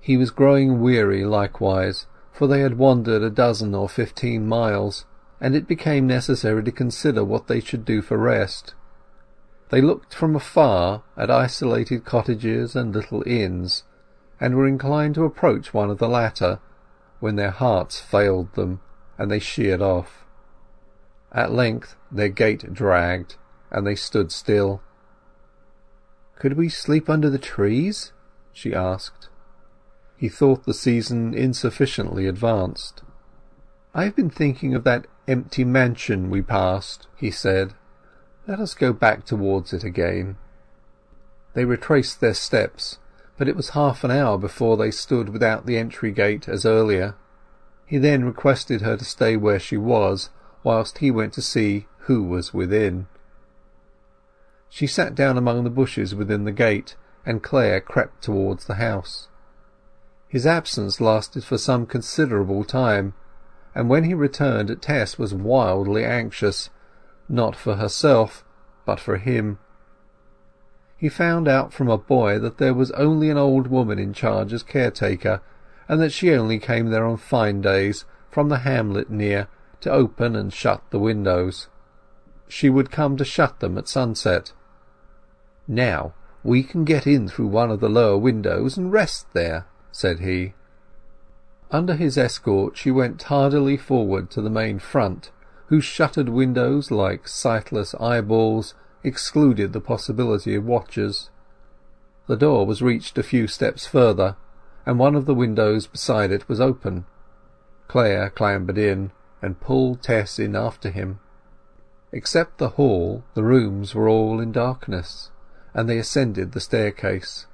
He was growing weary likewise, for they had wandered a dozen or fifteen miles, and it became necessary to consider what they should do for rest. They looked from afar at isolated cottages and little inns, and were inclined to approach one of the latter, when their hearts failed them, and they sheered off. At length their gait dragged, and they stood still. "Could we sleep under the trees?" she asked. He thought the season insufficiently advanced. "I have been thinking of that empty mansion we passed," he said. "Let us go back towards it again." They retraced their steps, but it was half an hour before they stood without the entry gate as earlier. He then requested her to stay where she was, whilst he went to see who was within. She sat down among the bushes within the gate, and Clare crept towards the house. His absence lasted for some considerable time, and when he returned Tess was wildly anxious, not for herself, but for him. He found out from a boy that there was only an old woman in charge as caretaker, and that she only came there on fine days, from the hamlet near, to open and shut the windows. She would come to shut them at sunset. "Now we can get in through one of the lower windows and rest there," said he. Under his escort she went tardily forward to the main front, whose shuttered windows, like sightless eyeballs, excluded the possibility of watchers. The door was reached a few steps further, and one of the windows beside it was open. Clare clambered in, and pulled Tess in after him. Except the hall, the rooms were all in darkness, and they ascended the staircase.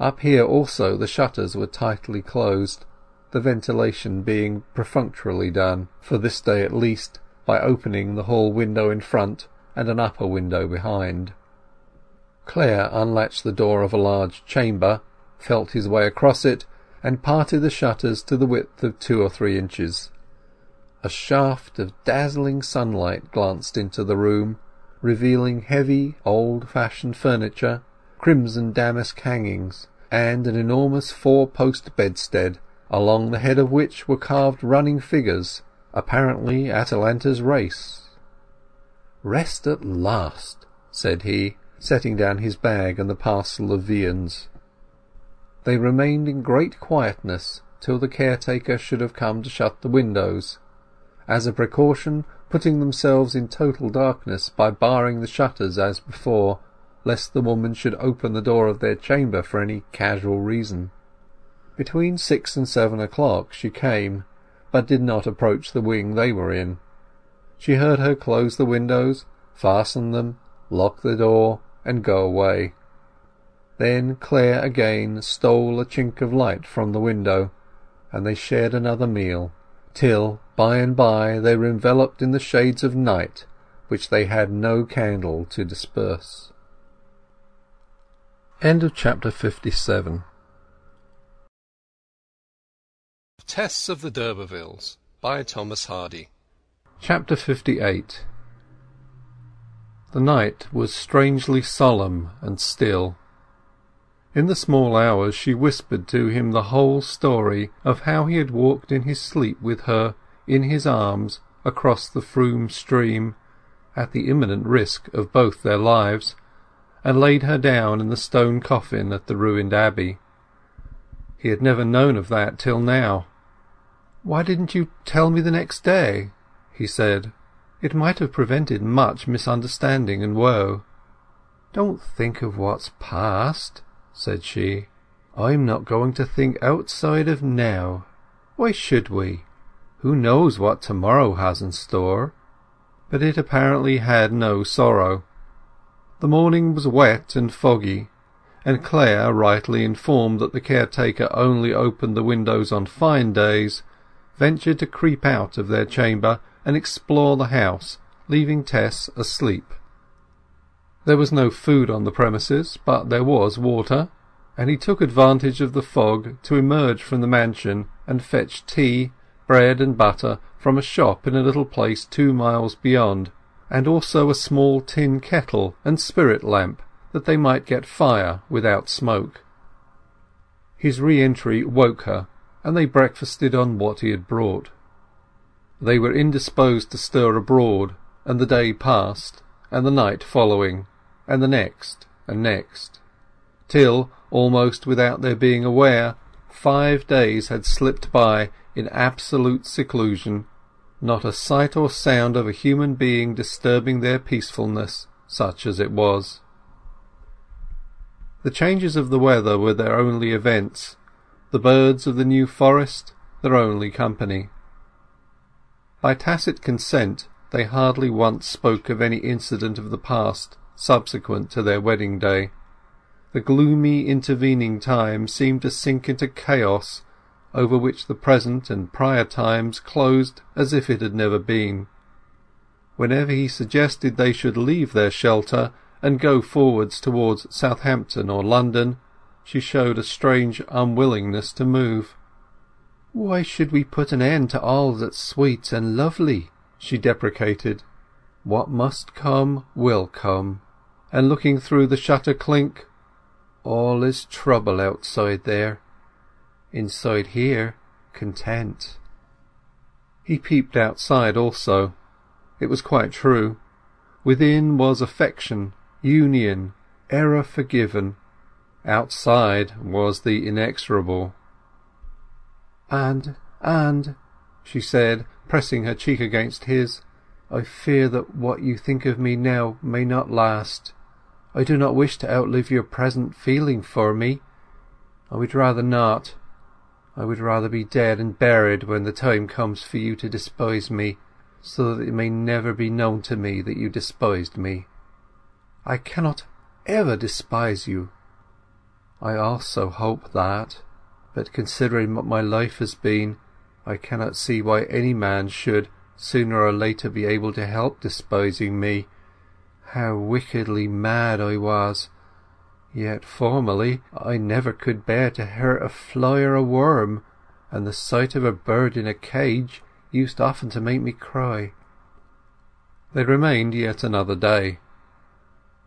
Up here also the shutters were tightly closed, the ventilation being perfunctorily done, for this day at least, by opening the hall window in front and an upper window behind. Clare unlatched the door of a large chamber, felt his way across it, and parted the shutters to the width of two or three inches. A shaft of dazzling sunlight glanced into the room, revealing heavy old-fashioned furniture, crimson damask hangings, and an enormous four-post bedstead, along the head of which were carved running figures, apparently Atalanta's race. "Rest at last," said he, setting down his bag and the parcel of viands. They remained in great quietness till the caretaker should have come to shut the windows, as a precaution putting themselves in total darkness by barring the shutters as before, lest the woman should open the door of their chamber for any casual reason. Between six and seven o'clock she came, but did not approach the wing they were in. She heard her close the windows, fasten them, lock the door, and go away. Then Clare again stole a chink of light from the window, and they shared another meal, till by and by they were enveloped in the shades of night which they had no candle to disperse. End of chapter 57 Tess of the d'Urbervilles by Thomas Hardy Chapter 58 The night was strangely solemn and still. In the small hours she whispered to him the whole story of how he had walked in his sleep with her in his arms across the Froom stream, at the imminent risk of both their lives, and laid her down in the stone coffin at the ruined abbey. He had never known of that till now. "Why didn't you tell me the next day?" he said. "It might have prevented much misunderstanding and woe." "Don't think of what's past," said she. "I'm not going to think outside of now. Why should we? Who knows what to-morrow has in store?" But it apparently had no sorrow. The morning was wet and foggy, and Clare, rightly informed that the caretaker only opened the windows on fine days, ventured to creep out of their chamber and explore the house, leaving Tess asleep. There was no food on the premises, but there was water, and he took advantage of the fog to emerge from the mansion and fetch tea, bread and butter from a shop in a little place two miles beyond, and also a small tin kettle and spirit lamp, that they might get fire without smoke. His re-entry woke her, and they breakfasted on what he had brought. They were indisposed to stir abroad, and the day passed, and the night following, and the next, and next, till, almost without their being aware, five days had slipped by in absolute seclusion, not a sight or sound of a human being disturbing their peacefulness, such as it was. The changes of the weather were their only events, the birds of the New Forest their only company. By tacit consent they hardly once spoke of any incident of the past subsequent to their wedding day. The gloomy intervening time seemed to sink into chaos, over which the present and prior times closed as if it had never been. Whenever he suggested they should leave their shelter and go forwards towards Southampton or London, she showed a strange unwillingness to move. "Why should we put an end to all that's sweet and lovely?" she deprecated. "What must come will come." And looking through the shutter clink, "All is trouble outside there. Inside here, content." He peeped outside also. It was quite true. Within was affection union, error forgiven; outside was the inexorable. "And, and," she said, pressing her cheek against his, "I fear that what you think of me now may not last. I do not wish to outlive your present feeling for me. I would rather not. I would rather be dead and buried when the time comes for you to despise me, so that it may never be known to me that you despised me. I cannot ever despise you. I also hope that, but considering what my life has been, I cannot see why any man should sooner or later be able to help despising me. How wickedly mad I was! Yet formerly I never could bear to hurt a fly or a worm, and the sight of a bird in a cage used often to make me cry. They remained yet another day.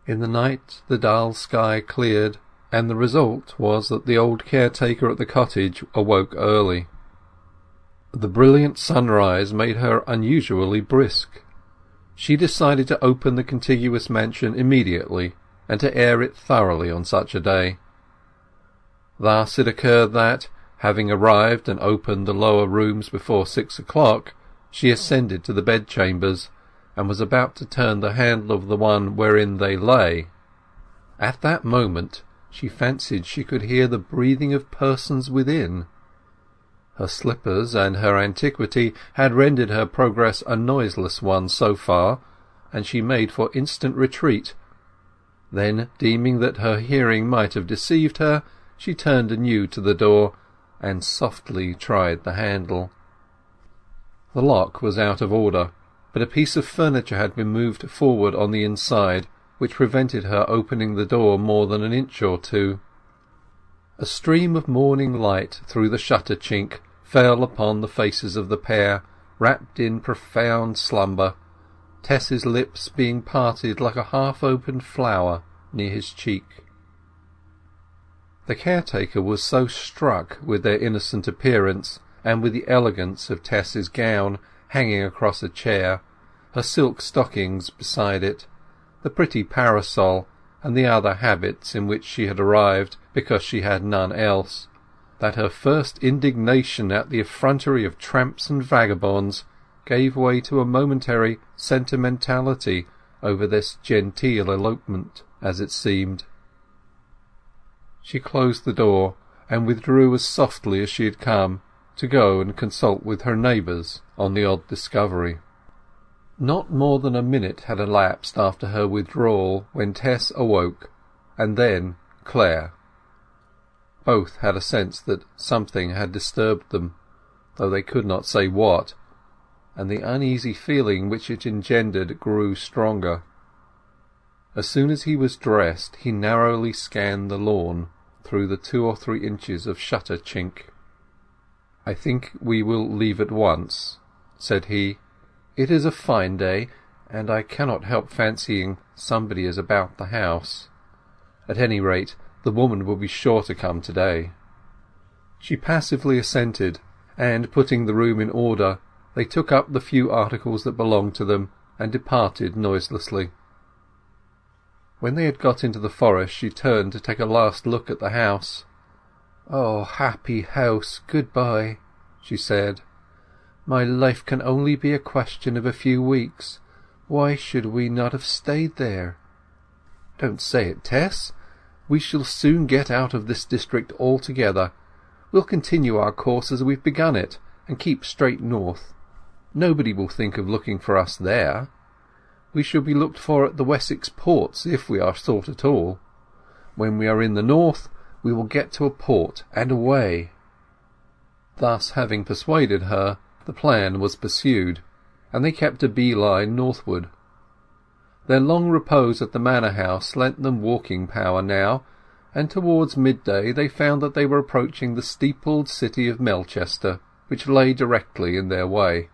In the night the dull sky cleared, and the result was that the old caretaker at the cottage awoke early. The brilliant sunrise made her unusually brisk. She decided to open the contiguous mansion immediately, and to air it thoroughly on such a day. Thus it occurred that, having arrived and opened the lower rooms before six o'clock, she ascended to the bedchambers, and was about to turn the handle of the one wherein they lay. At that moment she fancied she could hear the breathing of persons within. Her slippers and her antiquity had rendered her progress a noiseless one so far, and she made for instant retreat. Then, deeming that her hearing might have deceived her, she turned anew to the door, and softly tried the handle. The lock was out of order, but a piece of furniture had been moved forward on the inside, which prevented her opening the door more than an inch or two. A stream of morning light through the shutter chink fell upon the faces of the pair, wrapped in profound slumber, Tess's lips being parted like a half-opened flower near his cheek. The caretaker was so struck with their innocent appearance, and with the elegance of Tess's gown hanging across a chair, her silk stockings beside it, the pretty parasol, and the other habits in which she had arrived because she had none else, that her first indignation at the effrontery of tramps and vagabonds gave way to a momentary sentimentality over this genteel elopement, as it seemed. She closed the door, and withdrew as softly as she had come, to go and consult with her neighbours on the odd discovery. Not more than a minute had elapsed after her withdrawal when Tess awoke, and then Clare. Both had a sense that something had disturbed them, though they could not say what, and the uneasy feeling which it engendered grew stronger. As soon as he was dressed he narrowly scanned the lawn through the two or three inches of shutter chink. "I think we will leave at once," said he. It is a fine day, and I cannot help fancying somebody is about the house. At any rate, the woman will be sure to come to-day. She passively assented, and putting the room in order, they took up the few articles that belonged to them, and departed noiselessly. When they had got into the forest she turned to take a last look at the house. "Oh, happy house, good-bye," she said. My life can only be a question of a few weeks. Why should we not have stayed there? Don't say it, Tess. We shall soon get out of this district altogether. We'll continue our course as we've begun it, and keep straight north. Nobody will think of looking for us there. We shall be looked for at the Wessex ports, if we are sought at all. When we are in the north, we will get to a port and away. Thus having persuaded her, the plan was pursued, and they kept a bee-line northward. Their long repose at the manor house lent them walking power now, and towards midday they found that they were approaching the steepled city of Melchester, which lay directly in their way.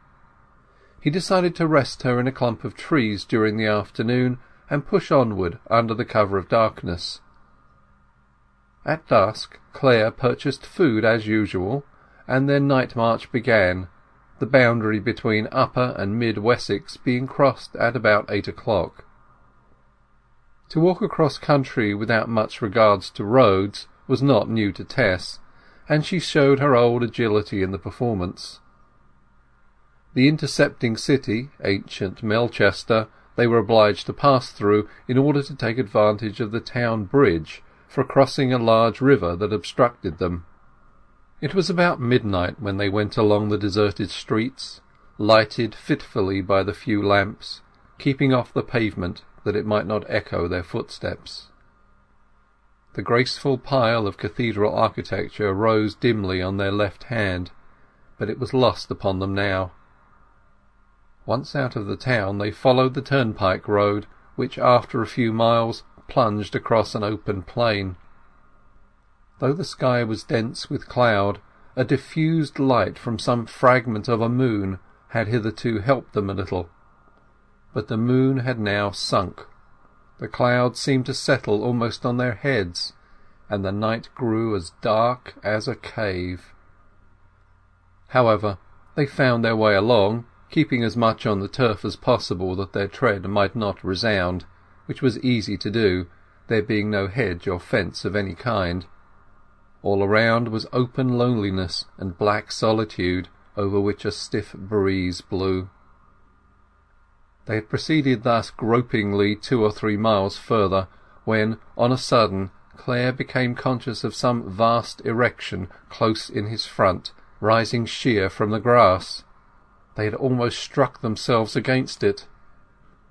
He decided to rest her in a clump of trees during the afternoon, and push onward under the cover of darkness. At dusk Clare purchased food as usual, and their night march began, the boundary between Upper and Mid Wessex being crossed at about eight o'clock. To walk across country without much regard to roads was not new to Tess, and she showed her old agility in the performance. The intercepting city, ancient Melchester, they were obliged to pass through in order to take advantage of the town bridge, for crossing a large river that obstructed them. It was about midnight when they went along the deserted streets, lighted fitfully by the few lamps, keeping off the pavement that it might not echo their footsteps. The graceful pile of cathedral architecture rose dimly on their left hand, but it was lost upon them now. Once out of the town they followed the turnpike road, which after a few miles plunged across an open plain. Though the sky was dense with cloud, a diffused light from some fragment of a moon had hitherto helped them a little. But the moon had now sunk, the clouds seemed to settle almost on their heads, and the night grew as dark as a cave. However, they found their way along, keeping as much on the turf as possible that their tread might not resound, which was easy to do, there being no hedge or fence of any kind. All around was open loneliness and black solitude, over which a stiff breeze blew. They had proceeded thus gropingly two or three miles further, when, on a sudden, Clare became conscious of some vast erection close in his front, rising sheer from the grass. They had almost struck themselves against it.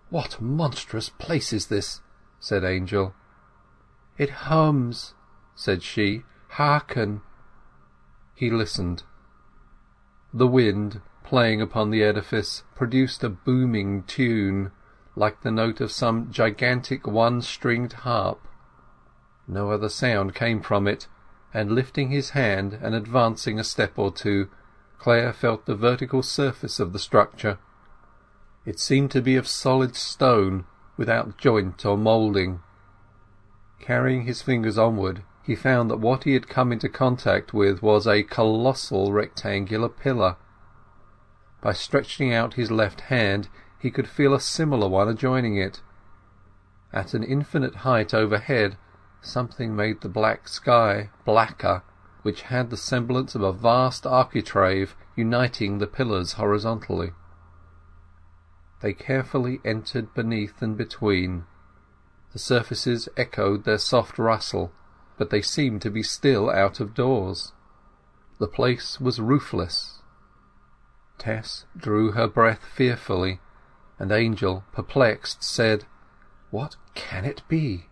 "What monstrous place is this!" said Angel. "It hums," said she. "Hearken!" He listened. The wind, playing upon the edifice, produced a booming tune, like the note of some gigantic one-stringed harp. No other sound came from it, and lifting his hand and advancing a step or two, Clare felt the vertical surface of the structure. It seemed to be of solid stone, without joint or moulding. Carrying his fingers onward, he found that what he had come into contact with was a colossal rectangular pillar. By stretching out his left hand he could feel a similar one adjoining it. At an infinite height overhead something made the black sky blacker which had the semblance of a vast architrave uniting the pillars horizontally. They carefully entered beneath and between. The surfaces echoed their soft rustle, but they seemed to be still out of doors. The place was roofless. Tess drew her breath fearfully, and Angel, perplexed, said, "What can it be?"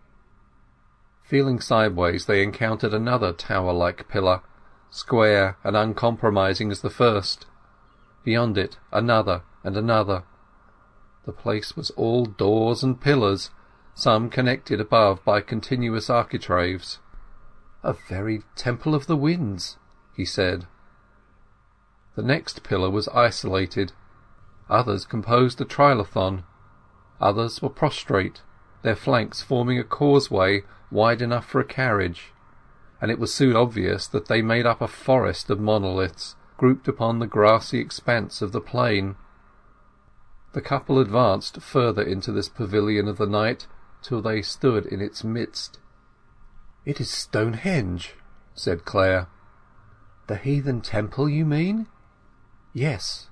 Feeling sideways they encountered another tower-like pillar, square and uncompromising as the first. Beyond it another and another. The place was all doors and pillars, some connected above by continuous architraves. "A very Temple of the Winds," he said. The next pillar was isolated. Others composed a trilithon. Others were prostrate, their flanks forming a causeway wide enough for a carriage, and it was soon obvious that they made up a forest of monoliths grouped upon the grassy expanse of the plain. The couple advanced further into this pavilion of the night till they stood in its midst. "It is Stonehenge," said Clare. "The heathen temple, you mean?" "Yes.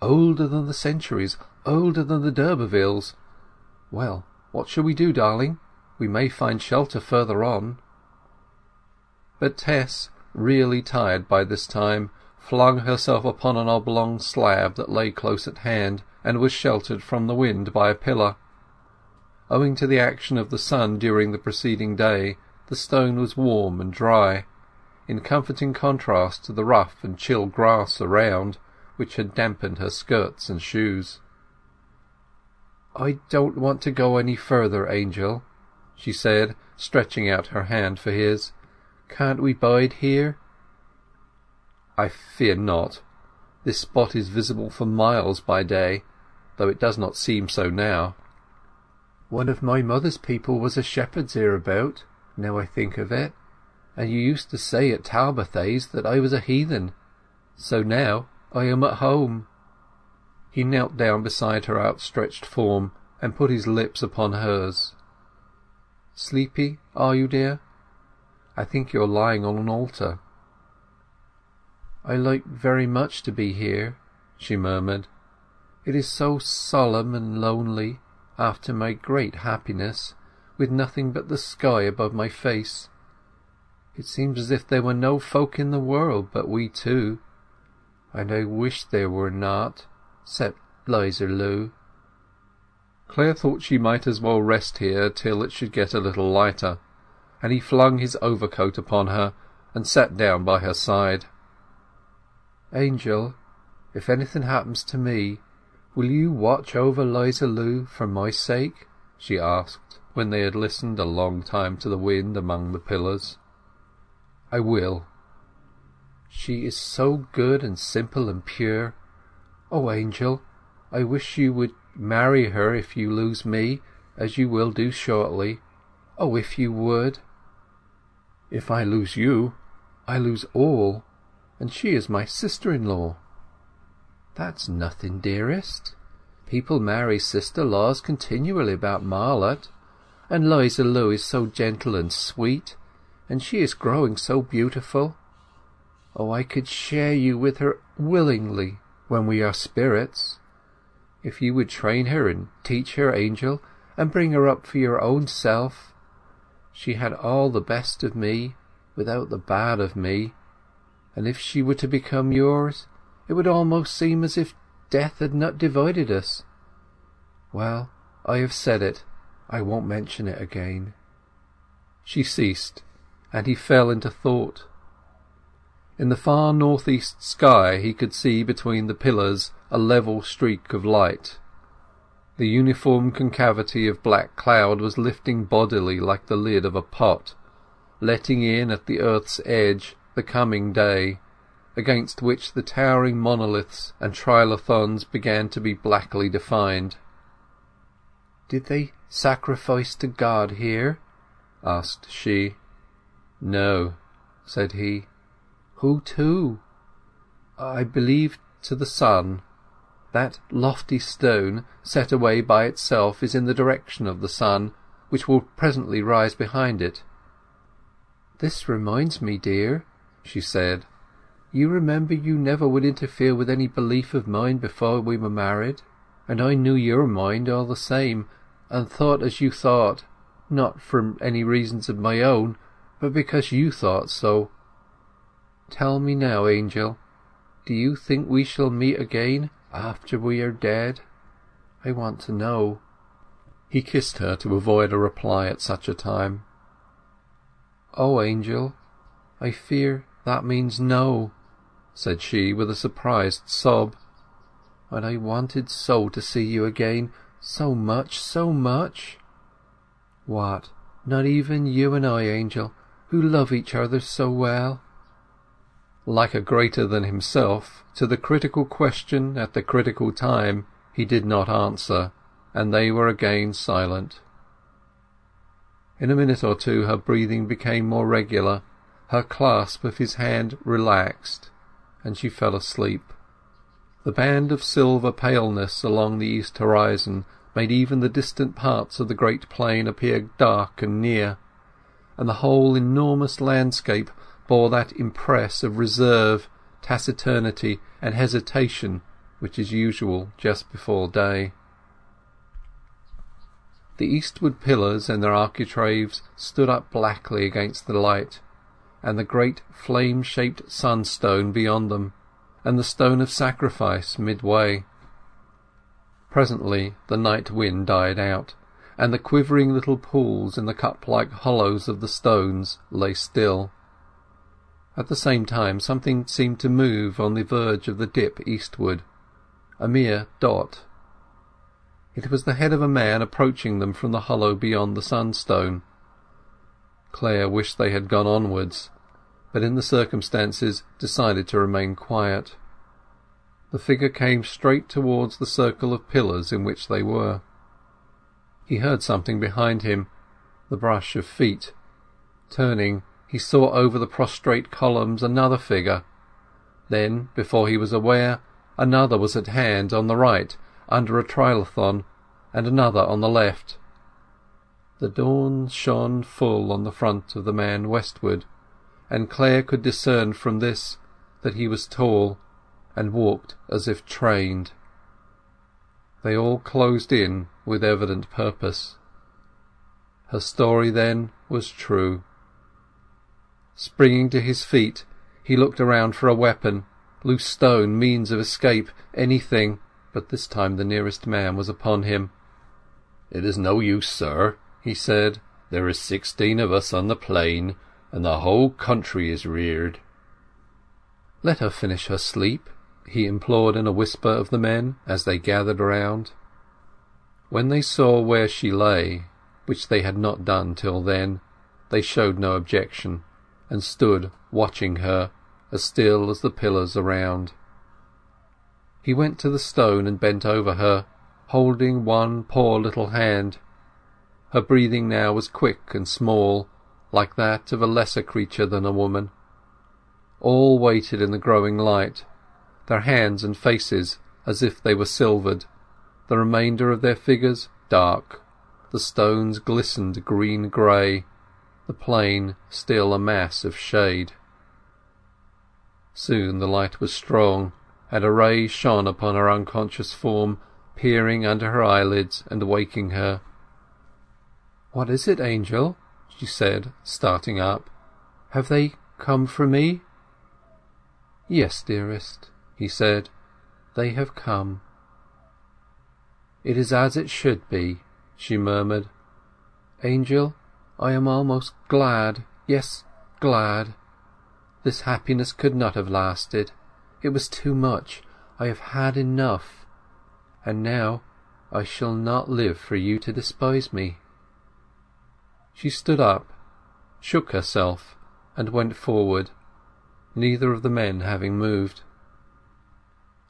Older than the centuries, older than the d'Urbervilles. Well, what shall we do, darling? We may find shelter further on." But Tess, really tired by this time, flung herself upon an oblong slab that lay close at hand, and was sheltered from the wind by a pillar. Owing to the action of the sun during the preceding day, the stone was warm and dry, in comforting contrast to the rough and chill grass around, which had dampened her skirts and shoes. "I don't want to go any further, Angel," she said, stretching out her hand for his. "Can't we bide here?" "I fear not. This spot is visible for miles by day, though it does not seem so now." "One of my mother's people was a shepherd's hereabout, now I think of it, and you used to say at Talbothays that I was a heathen. So now I am at home." He knelt down beside her outstretched form, and put his lips upon hers. "Sleepy, are you, dear? I think you are lying on an altar." "I like very much to be here," she murmured. "It is so solemn and lonely, after my great happiness, with nothing but the sky above my face. It seems as if there were no folk in the world but we two, and I wish there were not, not, 'cept 'Liza Lu." Clare thought she might as well rest here till it should get a little lighter, and he flung his overcoat upon her and sat down by her side. "Angel, if anything happens to me, will you watch over Lu for my sake?" she asked, when they had listened a long time to the wind among the pillars. "I will." "She is so good and simple and pure. O Angel, I wish you would marry her if you lose me, as you will do shortly. Oh, if you would!" "If I lose you, I lose all, and she is my sister-in-law." "That's nothing, dearest. People marry sister-laws continually about Marlott, and 'Liza Lu is so gentle and sweet, and she is growing so beautiful. Oh, I could share you with her willingly when we are spirits. If you would train her and teach her, Angel, and bring her up for your own self. She had all the best of me, without the bad of me, and if she were to become yours, it would almost seem as if death had not divided us. Well, I have said it. I won't mention it again." She ceased, and he fell into thought. In the far north-east sky he could see between the pillars a level streak of light. The uniform concavity of black cloud was lifting bodily like the lid of a pot, letting in at the earth's edge the coming day, against which the towering monoliths and trilithons began to be blackly defined. "Did they sacrifice to God here?" asked she. "No," said he. "Who to?" "I believe to the sun. That lofty stone set away by itself is in the direction of the sun, which will presently rise behind it." "This reminds me, dear," she said. "You remember you never would interfere with any belief of mine before we were married, and I knew your mind all the same, and thought as you thought, not from any reasons of my own, but because you thought so. Tell me now, Angel, do you think we shall meet again after we are dead? I want to know." He kissed her to avoid a reply at such a time. "Oh, Angel, I fear that means no," said she, with a surprised sob. "And I wanted so to see you again, so much, so much! What, not even you and I, Angel, who love each other so well?" Like a greater than himself, to the critical question at the critical time he did not answer, and they were again silent. In a minute or two her breathing became more regular, her clasp of his hand relaxed, and she fell asleep. The band of silver paleness along the east horizon made even the distant parts of the great plain appear dark and near, and the whole enormous landscape bore that impress of reserve, taciturnity, and hesitation which is usual just before day. The eastward pillars and their architraves stood up blackly against the light, and the great flame-shaped sunstone beyond them, and the stone of sacrifice midway. Presently the night wind died out, and the quivering little pools in the cup-like hollows of the stones lay still. At the same time something seemed to move on the verge of the dip eastward, a mere dot. It was the head of a man approaching them from the hollow beyond the sunstone. Clare wished they had gone onwards, but in the circumstances decided to remain quiet. The figure came straight towards the circle of pillars in which they were. He heard something behind him, the brush of feet. Turning, he saw over the prostrate columns another figure. Then, before he was aware, another was at hand on the right, under a trilithon, and another on the left. The dawn shone full on the front of the man westward, and Clare could discern from this that he was tall, and walked as if trained. They all closed in with evident purpose. Her story, then, was true. Springing to his feet, he looked around for a weapon, loose stone, means of escape, anything, but this time the nearest man was upon him. "It is no use, sir," he said. "There is sixteen of us on the plain, and the whole country is reared." "Let her finish her sleep," he implored in a whisper of the men as they gathered round. When they saw where she lay, which they had not done till then, they showed no objection, and stood watching her, as still as the pillars around. He went to the stone and bent over her, holding one poor little hand. Her breathing now was quick and small, like that of a lesser creature than a woman. All waited in the growing light, their hands and faces as if they were silvered, the remainder of their figures dark. The stones glistened green-grey, the plain still a mass of shade. Soon the light was strong, and a ray shone upon her unconscious form, peering under her eyelids and waking her. "What is it, Angel?" She said, starting up. "Have they come for me?" "Yes, dearest," he said, "they have come." "It is as it should be," she murmured. "Angel, I am almost glad, yes, glad. This happiness could not have lasted. It was too much. I have had enough. And now I shall not live for you to despise me." She stood up, shook herself, and went forward, neither of the men having moved.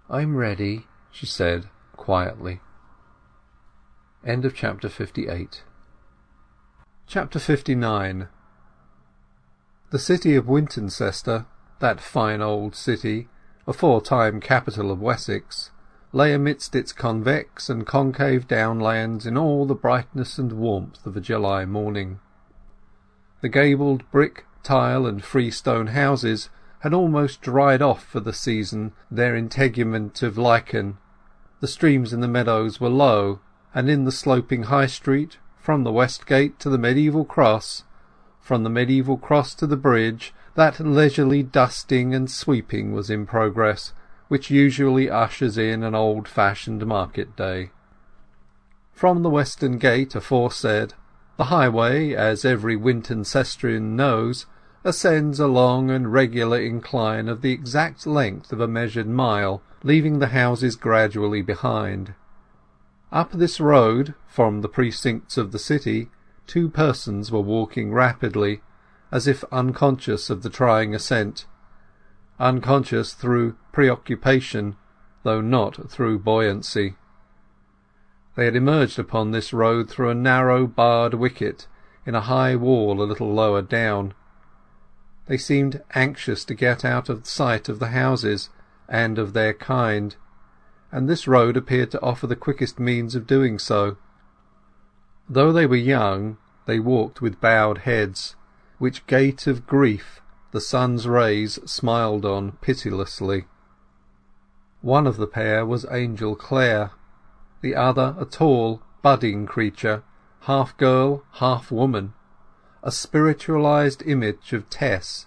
"I'm ready," she said quietly. End of chapter 58 Chapter 59 The city of Wintoncester, that fine old city, aforetime capital of Wessex, lay amidst its convex and concave downlands in all the brightness and warmth of a July morning. The gabled brick, tile, and freestone houses had almost dried off for the season their integument of lichen, the streams in the meadows were low, and in the sloping High Street, from the West Gate to the mediaeval cross, from the mediaeval cross to the bridge, that leisurely dusting and sweeping was in progress which usually ushers in an old-fashioned market day. From the western gate aforesaid, the highway, as every Wintoncestrian knows, ascends a long and regular incline of the exact length of a measured mile, leaving the houses gradually behind. Up this road, from the precincts of the city, two persons were walking rapidly, as if unconscious of the trying ascent, unconscious through preoccupation, though not through buoyancy. They had emerged upon this road through a narrow barred wicket in a high wall a little lower down. They seemed anxious to get out of sight of the houses and of their kind, and this road appeared to offer the quickest means of doing so. Though they were young, they walked with bowed heads, which gait of grief the sun's rays smiled on pitilessly. One of the pair was Angel Clare, the other a tall, budding creature, half girl, half woman, a spiritualized image of Tess,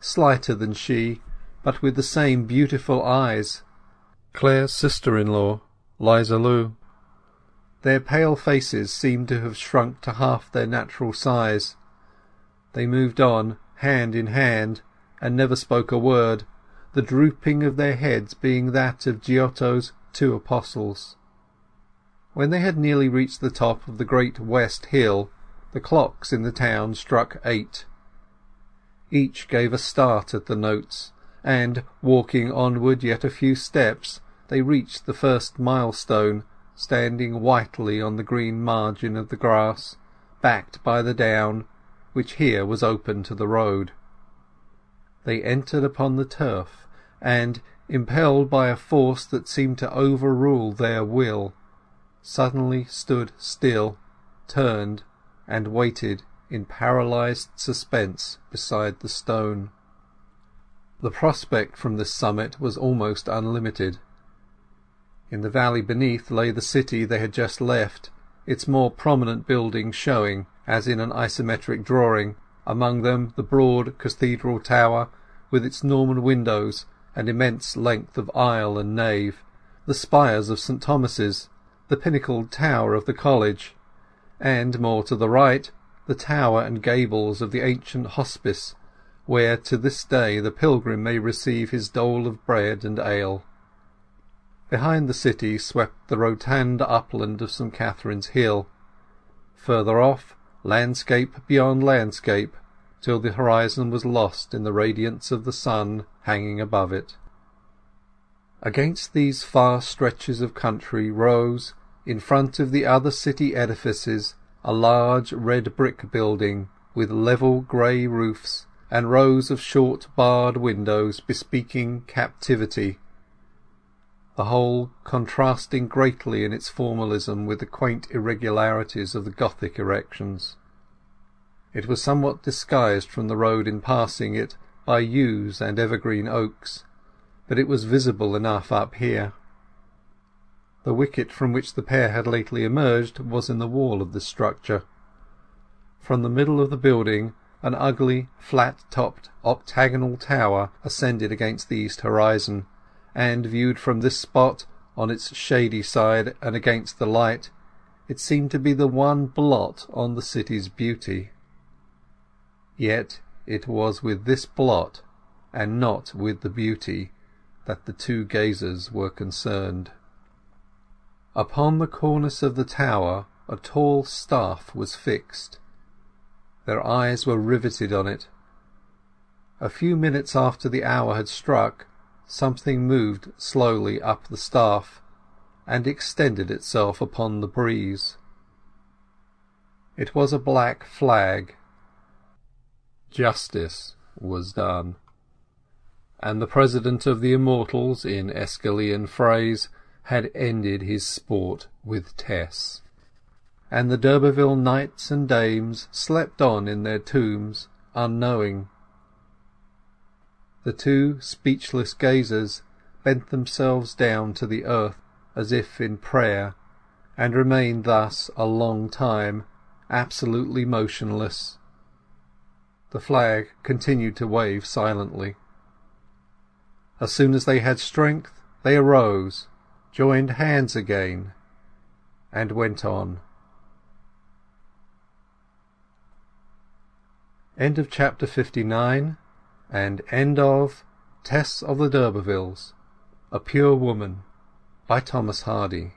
slighter than she, but with the same beautiful eyes, Clare's sister-in-law, Liza Lu. Their pale faces seemed to have shrunk to half their natural size. They moved on, hand in hand, and never spoke a word, the drooping of their heads being that of Giotto's two apostles. When they had nearly reached the top of the great west hill, the clocks in the town struck eight. Each gave a start at the notes, and, walking onward yet a few steps, they reached the first milestone, standing whitely on the green margin of the grass, backed by the down, which here was open to the road. They entered upon the turf, and, impelled by a force that seemed to overrule their will, suddenly stood still, turned, and waited in paralysed suspense beside the stone. The prospect from this summit was almost unlimited. In the valley beneath lay the city they had just left, its more prominent buildings showing, as in an isometric drawing, among them the broad cathedral tower, with its Norman windows and immense length of aisle and nave, the spires of St Thomas's, the pinnacled tower of the college, and, more to the right, the tower and gables of the ancient hospice, where to this day the pilgrim may receive his dole of bread and ale. Behind the city swept the rotund upland of St Catherine's Hill. Further off, landscape beyond landscape, till the horizon was lost in the radiance of the sun hanging above it. Against these far stretches of country rose, in front of the other city edifices, a large red brick building with level grey roofs and rows of short barred windows bespeaking captivity, the whole contrasting greatly in its formalism with the quaint irregularities of the Gothic erections. It was somewhat disguised from the road in passing it by yews and evergreen oaks, but it was visible enough up here. The wicket from which the pair had lately emerged was in the wall of this structure. From the middle of the building an ugly, flat-topped, octagonal tower ascended against the east horizon, and viewed from this spot, on its shady side and against the light, it seemed to be the one blot on the city's beauty. Yet it was with this blot, and not with the beauty, that the two gazers were concerned. Upon the cornice of the tower a tall staff was fixed. Their eyes were riveted on it. A few minutes after the hour had struck, something moved slowly up the staff, and extended itself upon the breeze. It was a black flag Justice was done. And the President of the Immortals, in Aeschylean phrase, had ended his sport with Tess. And the d'Urberville knights and dames slept on in their tombs, unknowing. The two speechless gazers bent themselves down to the earth as if in prayer, and remained thus a long time, absolutely motionless. The flag continued to wave silently. As soon as they had strength they arose, joined hands again, and went on. End of chapter 59 and end of Tess of the d'Urbervilles, A Pure Woman by Thomas Hardy